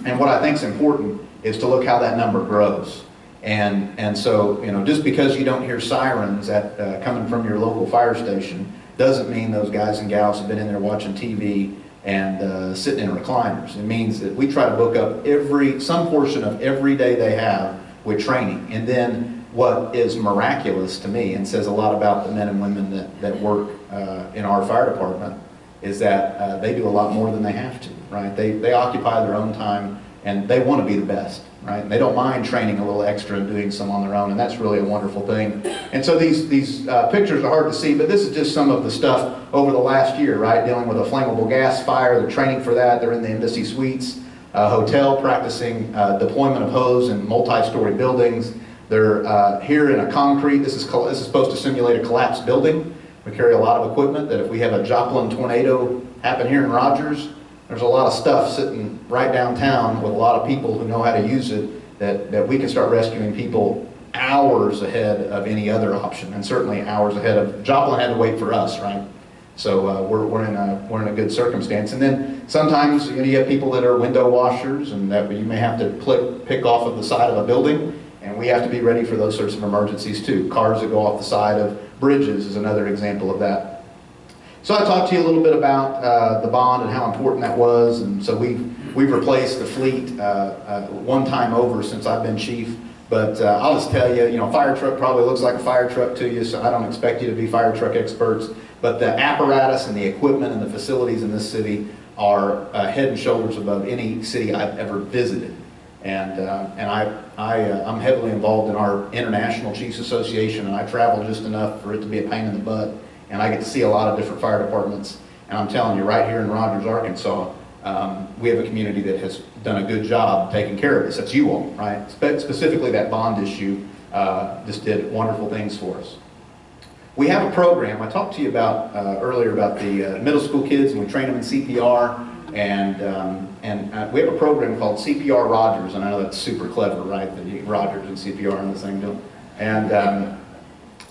And what I think is important is to look how that number grows. And, and so, you know, just because you don't hear sirens at, uh, coming from your local fire station doesn't mean those guys and gals have been in there watching TV and uh, sitting in recliners. It means that we try to book up every, some portion of every day they have with training. And then what is miraculous to me and says a lot about the men and women that, that work uh, in our fire department is that uh, they do a lot more than they have to, right? They, they occupy their own time and they want to be the best, right? And they don't mind training a little extra and doing some on their own, and that's really a wonderful thing. And so these, these uh, pictures are hard to see, but this is just some of the stuff over the last year, right? Dealing with a flammable gas fire, they're training for that, they're in the embassy suites, uh, hotel, practicing uh, deployment of hose in multi-story buildings. They're uh, here in a concrete, this is, this is supposed to simulate a collapsed building. We carry a lot of equipment that if we have a Joplin tornado happen here in Rogers, there's a lot of stuff sitting right downtown with a lot of people who know how to use it that, that we can start rescuing people hours ahead of any other option and certainly hours ahead of, Joplin had to wait for us, right? So uh, we're, we're, in a, we're in a good circumstance. And then sometimes you, know, you have people that are window washers and that you may have to click, pick off of the side of a building and we have to be ready for those sorts of emergencies too. Cars that go off the side of bridges is another example of that. So I talked to you a little bit about uh, the bond and how important that was, and so we've, we've replaced the fleet uh, uh, one time over since I've been chief. But uh, I'll just tell you, you know, fire truck probably looks like a fire truck to you, so I don't expect you to be fire truck experts. But the apparatus and the equipment and the facilities in this city are uh, head and shoulders above any city I've ever visited. And, uh, and I, I, I'm heavily involved in our International Chiefs Association, and I travel just enough for it to be a pain in the butt. And I get to see a lot of different fire departments. And I'm telling you, right here in Rogers, Arkansas, um, we have a community that has done a good job taking care of this. That's you all, right? Spe specifically, that bond issue uh, just did wonderful things for us. We have a program. I talked to you about uh, earlier about the uh, middle school kids, and we train them in CPR. And, um, and uh, we have a program called CPR Rogers, and I know that's super clever, right? The Rogers and CPR and the same deal. And, um,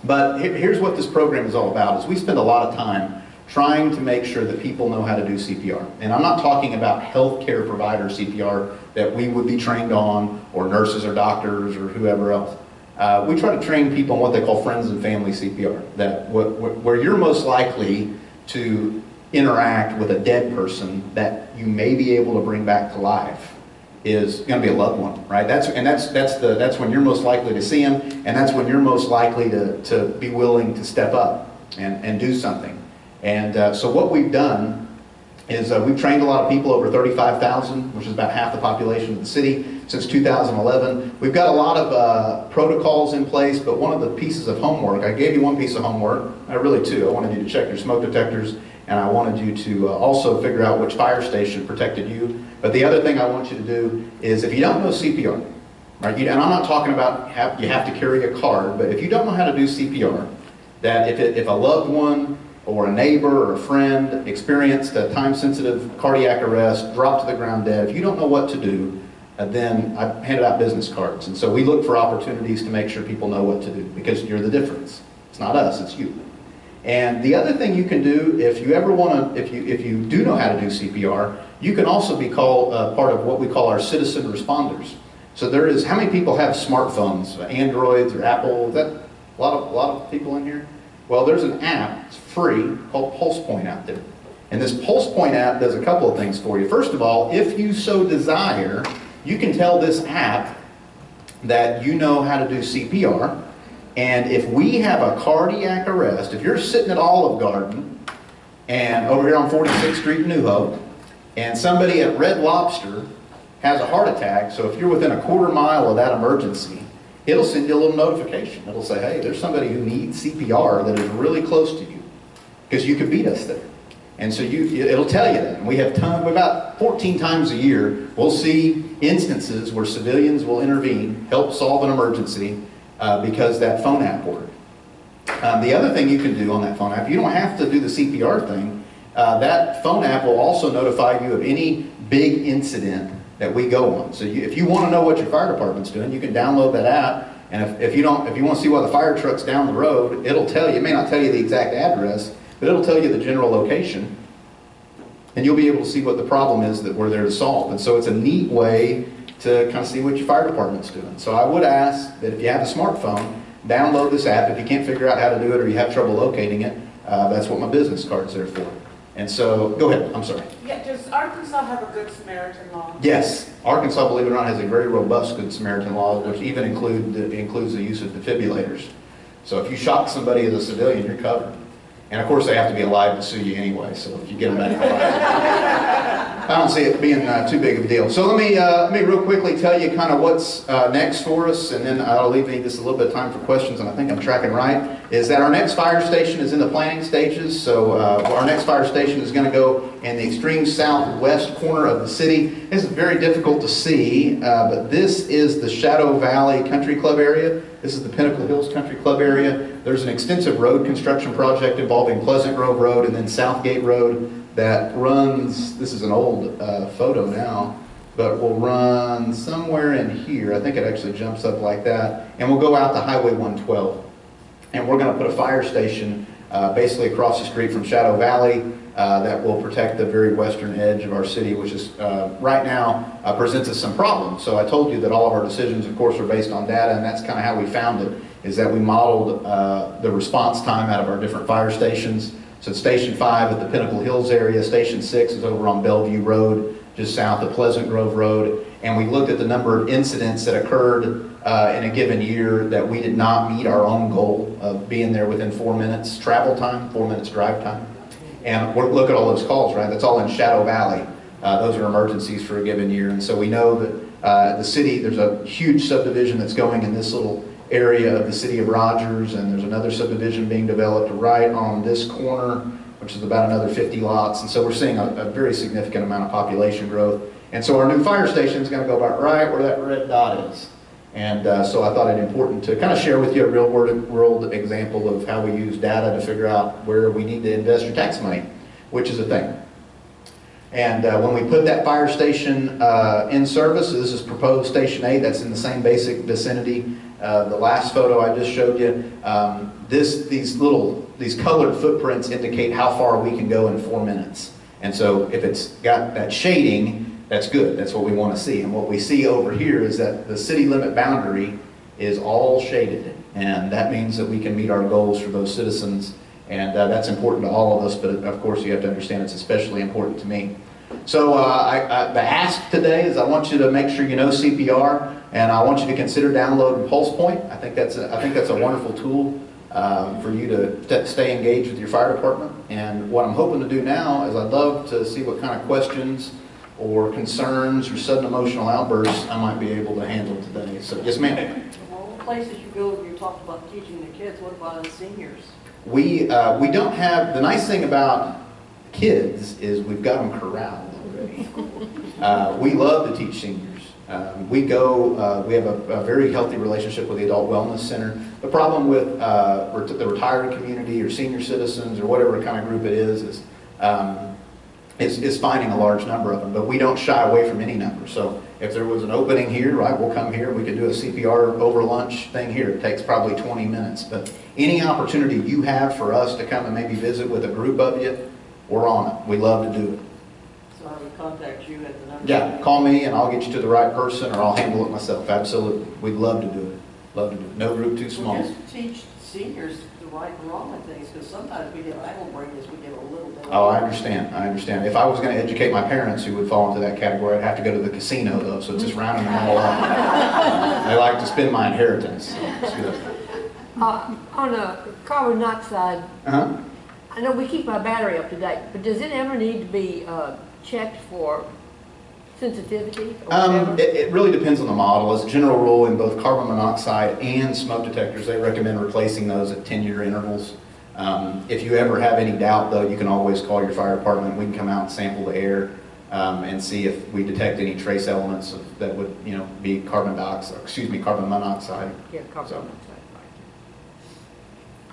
but here's what this program is all about, is we spend a lot of time trying to make sure that people know how to do CPR. And I'm not talking about healthcare provider CPR that we would be trained on, or nurses or doctors or whoever else. Uh, we try to train people on what they call friends and family CPR, that where you're most likely to interact with a dead person that you may be able to bring back to life is going to be a loved one, right? That's and that's that's the that's when you're most likely to see them, and that's when you're most likely to to be willing to step up and and do something. And uh, so what we've done is uh, we've trained a lot of people, over 35,000, which is about half the population of the city, since 2011. We've got a lot of uh, protocols in place, but one of the pieces of homework, I gave you one piece of homework, I really two. I wanted you to check your smoke detectors and I wanted you to uh, also figure out which fire station protected you. But the other thing I want you to do is if you don't know CPR, right, you, and I'm not talking about have, you have to carry a card, but if you don't know how to do CPR, that if, it, if a loved one or a neighbor or a friend experienced a time-sensitive cardiac arrest, dropped to the ground dead, if you don't know what to do, uh, then I handed out business cards. And so we look for opportunities to make sure people know what to do because you're the difference. It's not us, it's you. And the other thing you can do, if you ever want to, if you, if you do know how to do CPR, you can also be called uh, part of what we call our citizen responders. So there is, how many people have smartphones, Androids or Apple? Is that a lot of, a lot of people in here? Well, there's an app, it's free, called PulsePoint out there. And this PulsePoint app does a couple of things for you. First of all, if you so desire, you can tell this app that you know how to do CPR, and if we have a cardiac arrest, if you're sitting at Olive Garden and over here on 46th Street New Hope, and somebody at Red Lobster has a heart attack, so if you're within a quarter mile of that emergency, it'll send you a little notification. It'll say, hey, there's somebody who needs CPR that is really close to you, because you could beat us there. And so you, it'll tell you that. And we have ton, about 14 times a year, we'll see instances where civilians will intervene, help solve an emergency, uh, because that phone app worked. Um, the other thing you can do on that phone app, you don't have to do the CPR thing. Uh, that phone app will also notify you of any big incident that we go on. So you, if you want to know what your fire department's doing, you can download that app. And if, if you don't, if you want to see why the fire truck's down the road, it'll tell you. It may not tell you the exact address, but it'll tell you the general location. And you'll be able to see what the problem is that we're there to solve. And so it's a neat way to kind of see what your fire department's doing. So I would ask that if you have a smartphone, download this app. If you can't figure out how to do it or you have trouble locating it, uh, that's what my business card's there for. And so, go ahead, I'm sorry. Yeah, does Arkansas have a Good Samaritan law? Yes, Arkansas, believe it or not, has a very robust Good Samaritan law, which even include, includes the use of defibrillators. So if you shock somebody as a civilian, you're covered. And of course, they have to be alive to sue you anyway, so if you get them back alive. I don't see it being uh, too big of a deal. So let me, uh, let me real quickly tell you kind of what's uh, next for us, and then I'll leave you just a little bit of time for questions, and I think I'm tracking right, is that our next fire station is in the planning stages. So uh, our next fire station is going to go in the extreme southwest corner of the city. Is very difficult to see, uh, but this is the Shadow Valley Country Club area. This is the Pinnacle Hills Country Club area. There's an extensive road construction project involving Pleasant Grove Road and then Southgate Road that runs, this is an old uh, photo now, but will run somewhere in here. I think it actually jumps up like that. And we'll go out to Highway 112. And we're going to put a fire station uh, basically across the street from Shadow Valley uh, that will protect the very western edge of our city, which is uh, right now uh, presents us some problems. So I told you that all of our decisions, of course, are based on data, and that's kind of how we found it, is that we modeled uh, the response time out of our different fire stations. So Station 5 at the Pinnacle Hills area, Station 6 is over on Bellevue Road, just south of Pleasant Grove Road, and we looked at the number of incidents that occurred uh, in a given year that we did not meet our own goal of being there within four minutes travel time, four minutes drive time. And look at all those calls, right? That's all in Shadow Valley. Uh, Those are emergencies for a given year. And so we know that uh, the city, there's a huge subdivision that's going in this little area of the city of Rogers, and there's another subdivision being developed right on this corner, which is about another 50 lots. And so we're seeing a a very significant amount of population growth. And so our new fire station is going to go about right where that red dot is. And uh, so I thought it important to kind of share with you a real world, example of how we use data to figure out where we need to invest your tax money, which is a thing. And uh, when we put that fire station uh, in service, this is proposed Station A, that's in the same basic vicinity. Uh, the last photo I just showed you, um, this, these little, these colored footprints indicate how far we can go in four minutes. And so if it's got that shading, that's good, that's what we want to see. And what we see over here is that the city limit boundary is all shaded. And that means that we can meet our goals for those citizens. And uh, that's important to all of us, but of course you have to understand it's especially important to me. So uh, I, I, the ask today is I want you to make sure you know CPR, and I want you to consider downloading PulsePoint. I think that's a, I think that's a wonderful tool um, for you to, to stay engaged with your fire department. And what I'm hoping to do now is I'd love to see what kind of questions or concerns or sudden emotional outbursts I might be able to handle today. So yes, ma'am. All the places you go, you talked about teaching the kids, what about the seniors? We, uh, we don't have, the nice thing about kids is we've got them corralled already. Uh, we love to teach seniors. Um, we go, uh, we have a, a very healthy relationship with the Adult Wellness Center. The problem with uh, ret- the retired community or senior citizens or whatever kind of group it is, is, um, is, is finding a large number of them, but we don't shy away from any number. So if there was an opening here, right, we'll come here, we could do a CPR over lunch thing here. It takes probably 20 minutes, but any opportunity you have for us to come and maybe visit with a group of you, we're on it. We love to do it. So I would contact you at the number. Yeah, call me and I'll get you to the right person or I'll handle it myself. Absolutely. We'd love to do it. Love to do it. No group too Well, small. Just teach seniors the right and wrong of things, because sometimes we get, I will bring this, we get a little bit. Oh, I understand. I understand. If I was going to educate my parents who would fall into that category, I'd have to go to the casino though, so it's just rounding them all up. They like to spend my inheritance. so It's good. Uh, on a carbon monoxide, Uh-huh. I know we keep our battery up to date, but does it ever need to be uh, checked for sensitivity or Um, whatever? it, it really depends on the model. As a general rule, in both carbon monoxide and smoke detectors, they recommend replacing those at ten-year intervals. Um, if you ever have any doubt, though, you can always call your fire department. We can come out and sample the air, um, and see if we detect any trace elements of, that would, you know, be carbon dioxide, excuse me, carbon monoxide. Yeah, carbon so- monoxide,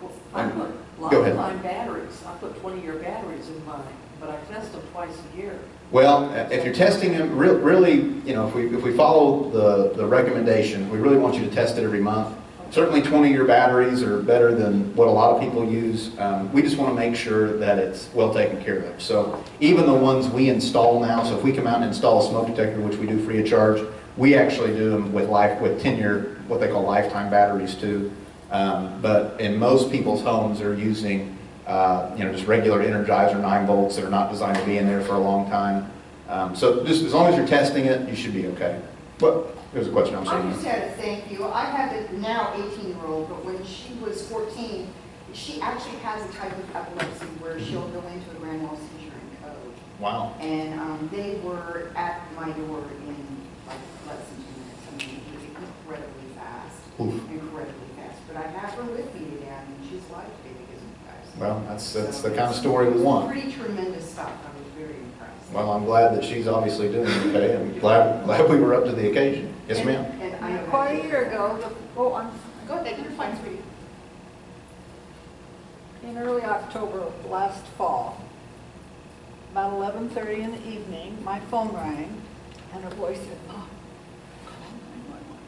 Well, I put Go ahead. lifetime batteries, I put twenty-year batteries in mine, but I test them twice a year. Well, if you're testing them, re- really, you know, if we, if we follow the, the recommendation, we really want you to test it every month. Certainly 20-year batteries are better than what a lot of people use. Um, We just want to make sure that it's well taken care of. So even the ones we install now, so if we come out and install a smoke detector, which we do free of charge, we actually do them with life, with 10-year, what they call lifetime batteries too. Um, But in most people's homes, they're using, uh, you know, just regular Energizer 9 volts that are not designed to be in there for a long time. Um, So just as long as you're testing it, you should be okay. What, there's a question, I'm sorry. I just had a thank you. I have a now 18-year-old, but when she was 14, she actually has a type of epilepsy where she'll go into a grand mal seizure and code. Wow. And um, they were at my door in like less than two minutes. I mean, it was incredibly fast, Oof. incredibly fast. But I have her with me today, I mean, she's life today because of you guys. Well, that's, that's So the kind of story we want. Pretty tremendous stuff. I was very impressed. Well, I'm glad that she's obviously doing okay. I'm glad, glad we were up to the occasion. Yes, And- ma'am. And I know. Quite a year ago, the, oh, I'm, Go ahead, you're fine, sweetie. in early October of last fall, about 11:30 in the evening, my phone rang, and a voice said, "Oh, call 911."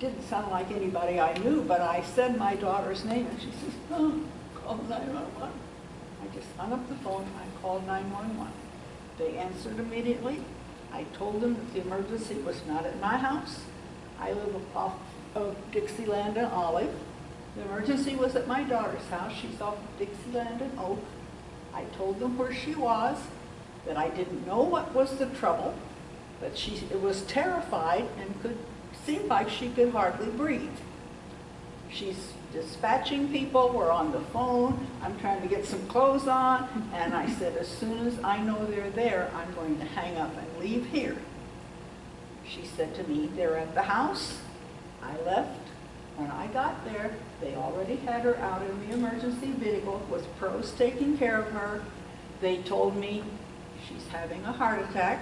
Didn't sound like anybody I knew, but I said my daughter's name, and she says, "Oh, call 911." I just hung up the phone, I called 911. They answered immediately. I told them that the emergency was not at my house. I live off of Dixieland and Olive. The emergency was at my daughter's house. She's off of Dixieland and Oak. I told them where she was, that I didn't know what was the trouble, but she was terrified and could, seemed like she could hardly breathe. She's dispatching people, we're on the phone, I'm trying to get some clothes on, and I said, as soon as I know they're there, I'm going to hang up and leave here. She said to me, they're at the house. I left. When I got there, they already had her out in the emergency vehicle with pros taking care of her. They told me she's having a heart attack.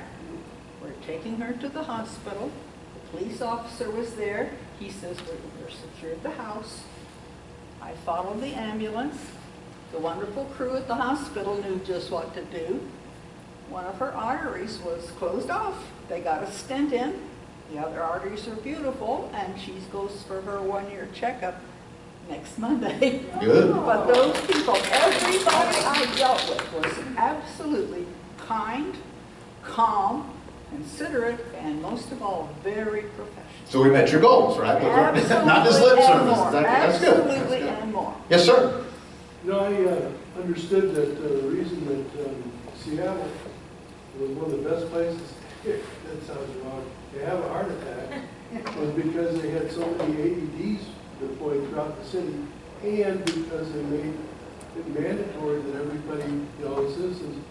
We're taking her to the hospital. The police officer was there. He says, we're, we're secured the house. I followed the ambulance. The wonderful crew at the hospital knew just what to do. One of her arteries was closed off. They got a stent in. The other arteries are beautiful, and she goes for her one-year checkup next Monday. Good. But those people, everybody I dealt with was absolutely kind, calm, considerate, and most of all, very professional. So we met your goals, right? Absolutely Not just lip and service. more. That- That's good. That's Absolutely good. and more. Yes, sir. You know, I uh, understood that uh, the reason that um, Seattle was one of the best places, that sounds wrong, to have a heart attack was because they had so many AEDs deployed throughout the city and because they made it mandatory that everybody, you know, citizens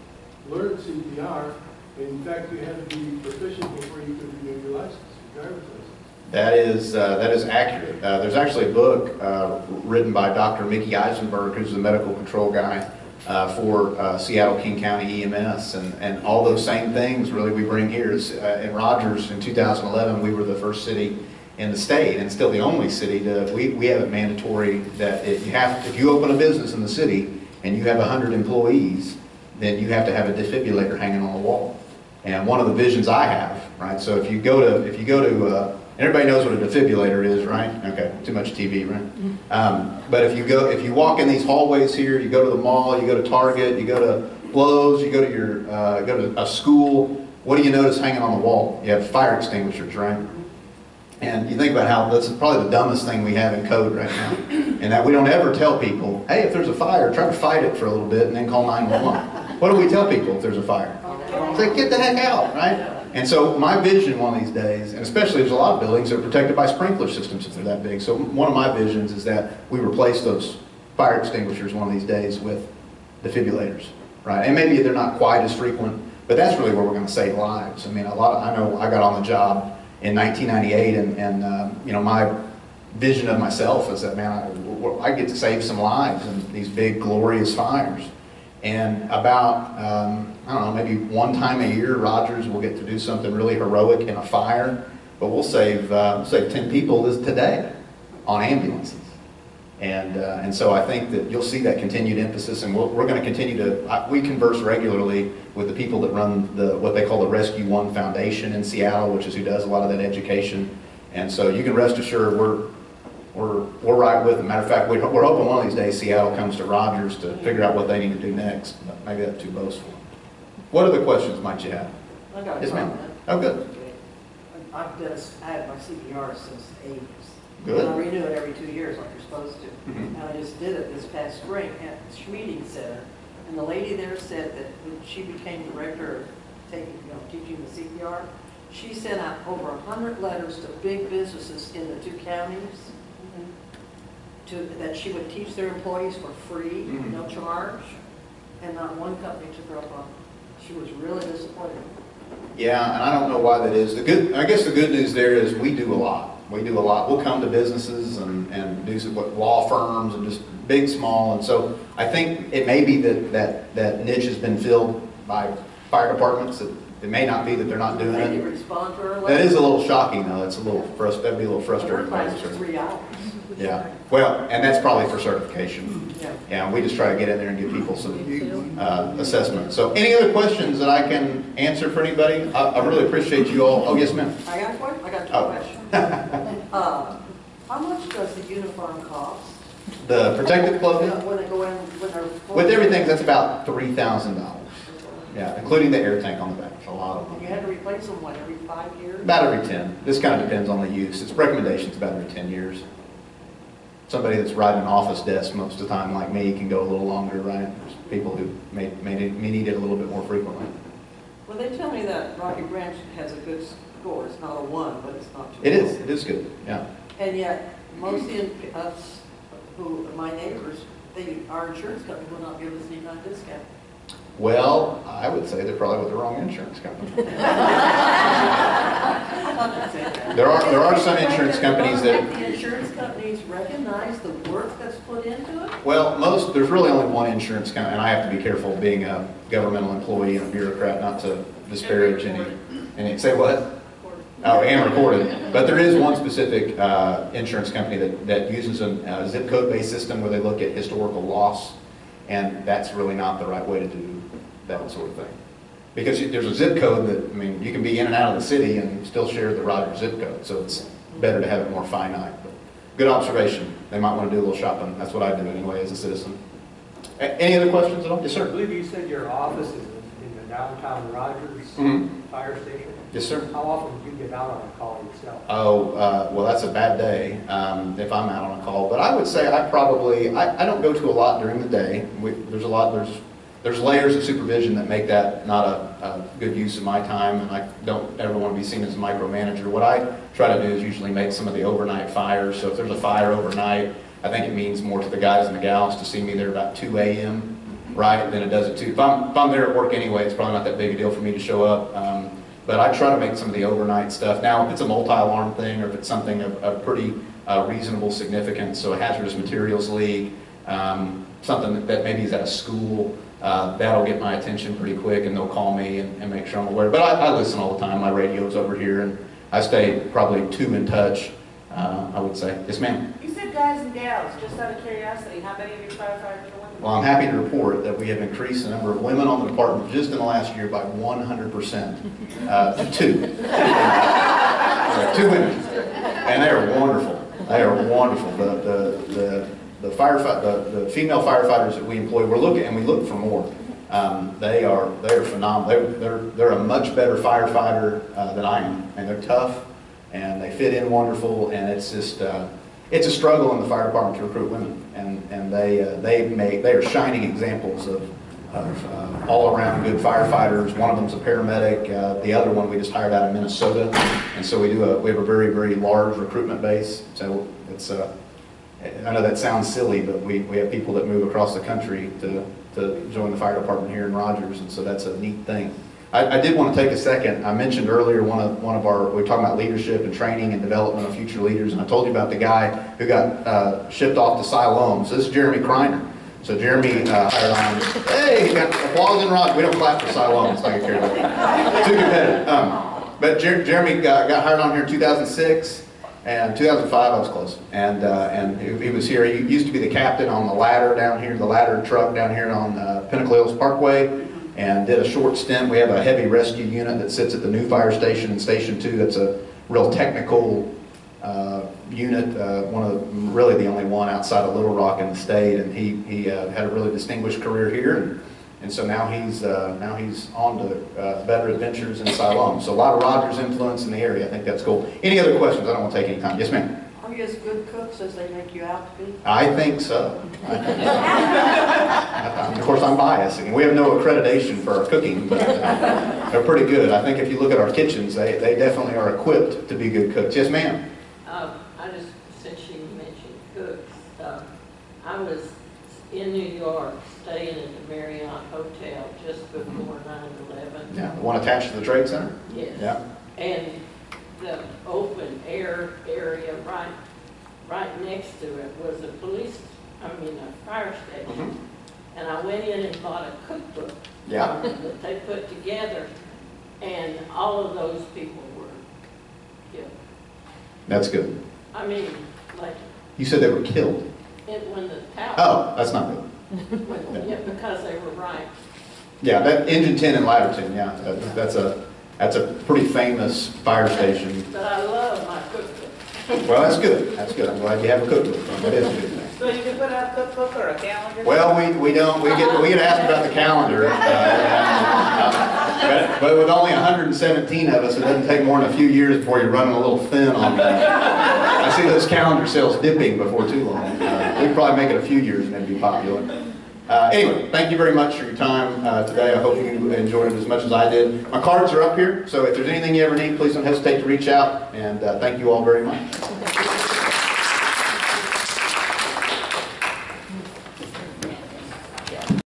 learn CPR. In fact, you had to be proficient before you could renew your license, your driver's license. That is, uh, that is accurate. Uh, There's actually a book uh, written by Dr. Mickey Eisenberg, who's the medical control guy uh, for uh, Seattle King County EMS. And, and all those same things really we bring here. Uh, In Rogers, in 2011, we were the first city in the state, and still the only city to, we, we have it mandatory that if you have, if you open a business in the city and you have 100 employees, then you have to have a defibrillator hanging on the wall. And one of the visions I have, right, so if you go to, if you go to, uh, everybody knows what a defibrillator is, right? Okay, too much TV, right? Um, But if you go, if you walk in these hallways here, you go to the mall, you go to Target, you go to Lowe's, you go to your, uh, go to a school, what do you notice hanging on the wall? You have fire extinguishers, right? And you think about how that's probably the dumbest thing we have in code right now. And that we don't ever tell people, hey, if there's a fire, try to fight it for a little bit and then call 911. What do we tell people if there's a fire? Say, get the heck out, right? And so my vision one of these days, and especially there's a lot of buildings that are protected by sprinkler systems if they're that big. So one of my visions is that we replace those fire extinguishers one of these days with defibrillators, right? And maybe they're not quite as frequent, But that's really where we're gonna save lives. I mean, a lot, of- I know I got on the job in 1998 and, and, um, you know, my vision of myself is that, man, I, I get to save some lives in these big glorious fires. And about, um, I don't know, maybe one time a year, Rogers will get to do something really heroic in a fire, but we'll save, uh, we'll save 10 people this, today on ambulances. And, uh, and so I think that you'll see that continued emphasis, and we're, we're going to continue to, I- we converse regularly with the people that run the, what they call the Rescue One Foundation in Seattle, which is who does a lot of that education. And so you can rest assured, we're, we're, we're right with them. Matter of fact, we- we're hoping one of these days Seattle comes to Rogers to figure out what they need to do next, but maybe that's too boastful. What other questions might you have? I got a Yes, ma'am. Oh, good. I've done, I had my CPR since the eighties. Good. And I renew it every two years like you're supposed to. Mhm. And I just did it this past spring at the Schmieding Center. And the lady there said that when she became director of taking, you know, teaching the CPR, she sent out over a hundred letters to big businesses in the two counties to, that she would teach their employees for free, Mhm. no charge. And not one company took her up on it. She was really disappointed. Yeah, and I don't know why that is. The good, I guess the good news there is we do a lot. We do a lot. We'll come to businesses and, and do some, what, law firms and just big, small. And so I think it may be that, that, that niche has been filled by fire departments. It, it may not be that they're not doing They it. respond to her. That is a little shocking though. It's a little frust, that'd be a little Her frustrating. class was three hours. Yeah, well, and that's probably for certification. Yeah. Yeah, we just try to get in there and give people some uh, assessment. So any other questions that I can answer for anybody? I, I really appreciate you all. Oh, yes, ma'am. I got one, I got two Oh. questions. Uh, How much does the uniform cost? The protective clothing? When they go in, when they're. With everything, that's about three thousand dollars. Yeah, including the air tank on the back, a lot of them. And You had to replace them, what, every five years? About every ten. This kind of depends on the use. Its recommendations about every ten years. Somebody that's riding an office desk most of the time, like me, can go a little longer, right? There's people who may, may need may need it a little bit more frequently. Well, they tell me that Rocky Branch has a good score. It's not a one, but it's not too. It is. It is good, yeah. And yet, most of us, who, my neighbors, they, our insurance company will not give us any kind of discount. Well, I would say they're probably with the wrong insurance company. There are, there are some insurance companies that, the insurance companies recognize the work that's put into it? well, most, there's really only one insurance company, and I have to be careful being a governmental employee and a bureaucrat not to disparage any, any, say what? Oh, and recorded. But there is one specific uh, insurance company that, that uses a a zip code-based system where they look at historical loss, and that's really not the right way to do that sort of thing. Because there's a zip code that, I mean, you can be in and out of the city and still share the Rogers zip code, so it's better to have it more finite. But Good observation. They might want to do a little shopping. That's what I do anyway as a citizen. A- Any other questions at all? Yes, sir. I believe you said your office is in the downtown Rogers Mhm. Fire Station. Yes, sir. How often do you get out on a call yourself? Oh, uh, well, that's a bad day um, if I'm out on a call. But I would say I probably, I, I don't go to a lot during the day. We, there's a lot, there's, there's layers of supervision that make that not a, a good use of my time, and I don't ever want to be seen as a micromanager. What I try to do is usually make some of the overnight fires. So if there's a fire overnight, I think it means more to the guys and the gals to see me there about 2 a.m., right, than it does at 2. If I'm, if I'm there at work anyway, it's probably not that big a deal for me to show up. Um, but I try to make some of the overnight stuff. Now, if it's a multi-alarm thing or if it's something of, of pretty uh, reasonable significance, so a hazardous materials leak, um, something that, that maybe is at a school, uh, that'll get my attention pretty quick and they'll call me and, and make sure I'm aware. But I, I listen all the time. My radio's over here and I stay probably two in touch, uh, I would say. Yes, ma'am. You said guys and gals, just out of curiosity, how many of your firefighters are women? Well, I'm happy to report that we have increased the number of women on the department just in the last year by 100%. Uh, to two. Uh, Two women. And they are wonderful. They are wonderful. The, the, the, the firefight, the, the female firefighters that we employ, we're looking, and we look for more. Um, they are, they are phenomenal. They're, they're, they're a much better firefighter uh, than I am. And they're tough, and they fit in wonderful, and it's just, uh, it's a struggle in the fire department to recruit women, and, and they, uh, they make, they are shining examples of, of uh, all-around good firefighters. One of them's a paramedic, uh, the other one we just hired out of Minnesota, and so we do a, we have a very, very large recruitment base, so it's, uh, I know that sounds silly, but we, we have people that move across the country to, to join the fire department here in Rogers, and so that's a neat thing. I, I did want to take a second. I mentioned earlier one of, one of our, we were talking about leadership and training and development of future leaders, and I told you about the guy who got uh, shipped off to Siloam. So this is Jeremy Kreiner. So Jeremy uh, hired on, hey, he got applause and rock. We don't clap for Siloam, it's like a karaoke. Too competitive. Um, But Jer- Jeremy got, got hired on here in 2006, and 2005 I was close. And, uh, and he, he was here, he used to be the captain on the ladder down here, the ladder truck down here on uh, Pinnacle Hills Parkway, and did a short stint. We have a heavy rescue unit that sits at the new fire station in Station 2. That's a real technical uh, unit, uh, one of, the- really the only one outside of Little Rock in the state, and he, he uh, had a really distinguished career here, and, and so now he's, uh, now he's on to uh, better adventures in Siloam. So a lot of Rogers influence in the area, I think that's cool. Any other questions? I don't want to take any time. Yes, ma'am? Are you as good cooks as they make you out to be? I think so. I think so. Of course, I'm biased, and we have no accreditation for our cooking, but uh, they're pretty good. I think if you look at our kitchens, they, they definitely are equipped to be good cooks. Yes, ma'am? Um, I just, since you mentioned cooks, um, I was in New York, staying at the Marriott Hotel just before 9/11. Yeah, the one attached to the Trade Center? Yes. Yeah. And the open air area right, right next to it was a police, I mean, a fire station. Mm-hmm. And I went in and bought a cookbook. Yeah. That they put together, and all of those people were killed. That's good. I mean, like, You said they were killed. It, when the tower. Oh, that's not good. Yeah, because they were right. Yeah, that, Engine 10 in Ladder 10, yeah, that- that's a, that's a pretty famous fire station. But I love my cookbook. Well, that's good, that's good. I'm glad you have a cookbook. That is a good thing. So you can put out a cookbook or a calendar? Well, we, we don't, we get, we get asked about the calendar. uh, uh, But but with only 117 of us, it doesn't take more than a few years before you're running a little thin on that. I see those calendar sales dipping before too long. Uh, We'd probably make it a few years and then be popular. Uh, Anyway, thank you very much for your time uh, today. I hope you enjoyed it as much as I did. My cards are up here, so if there's anything you ever need, please don't hesitate to reach out, and uh, thank you all very much.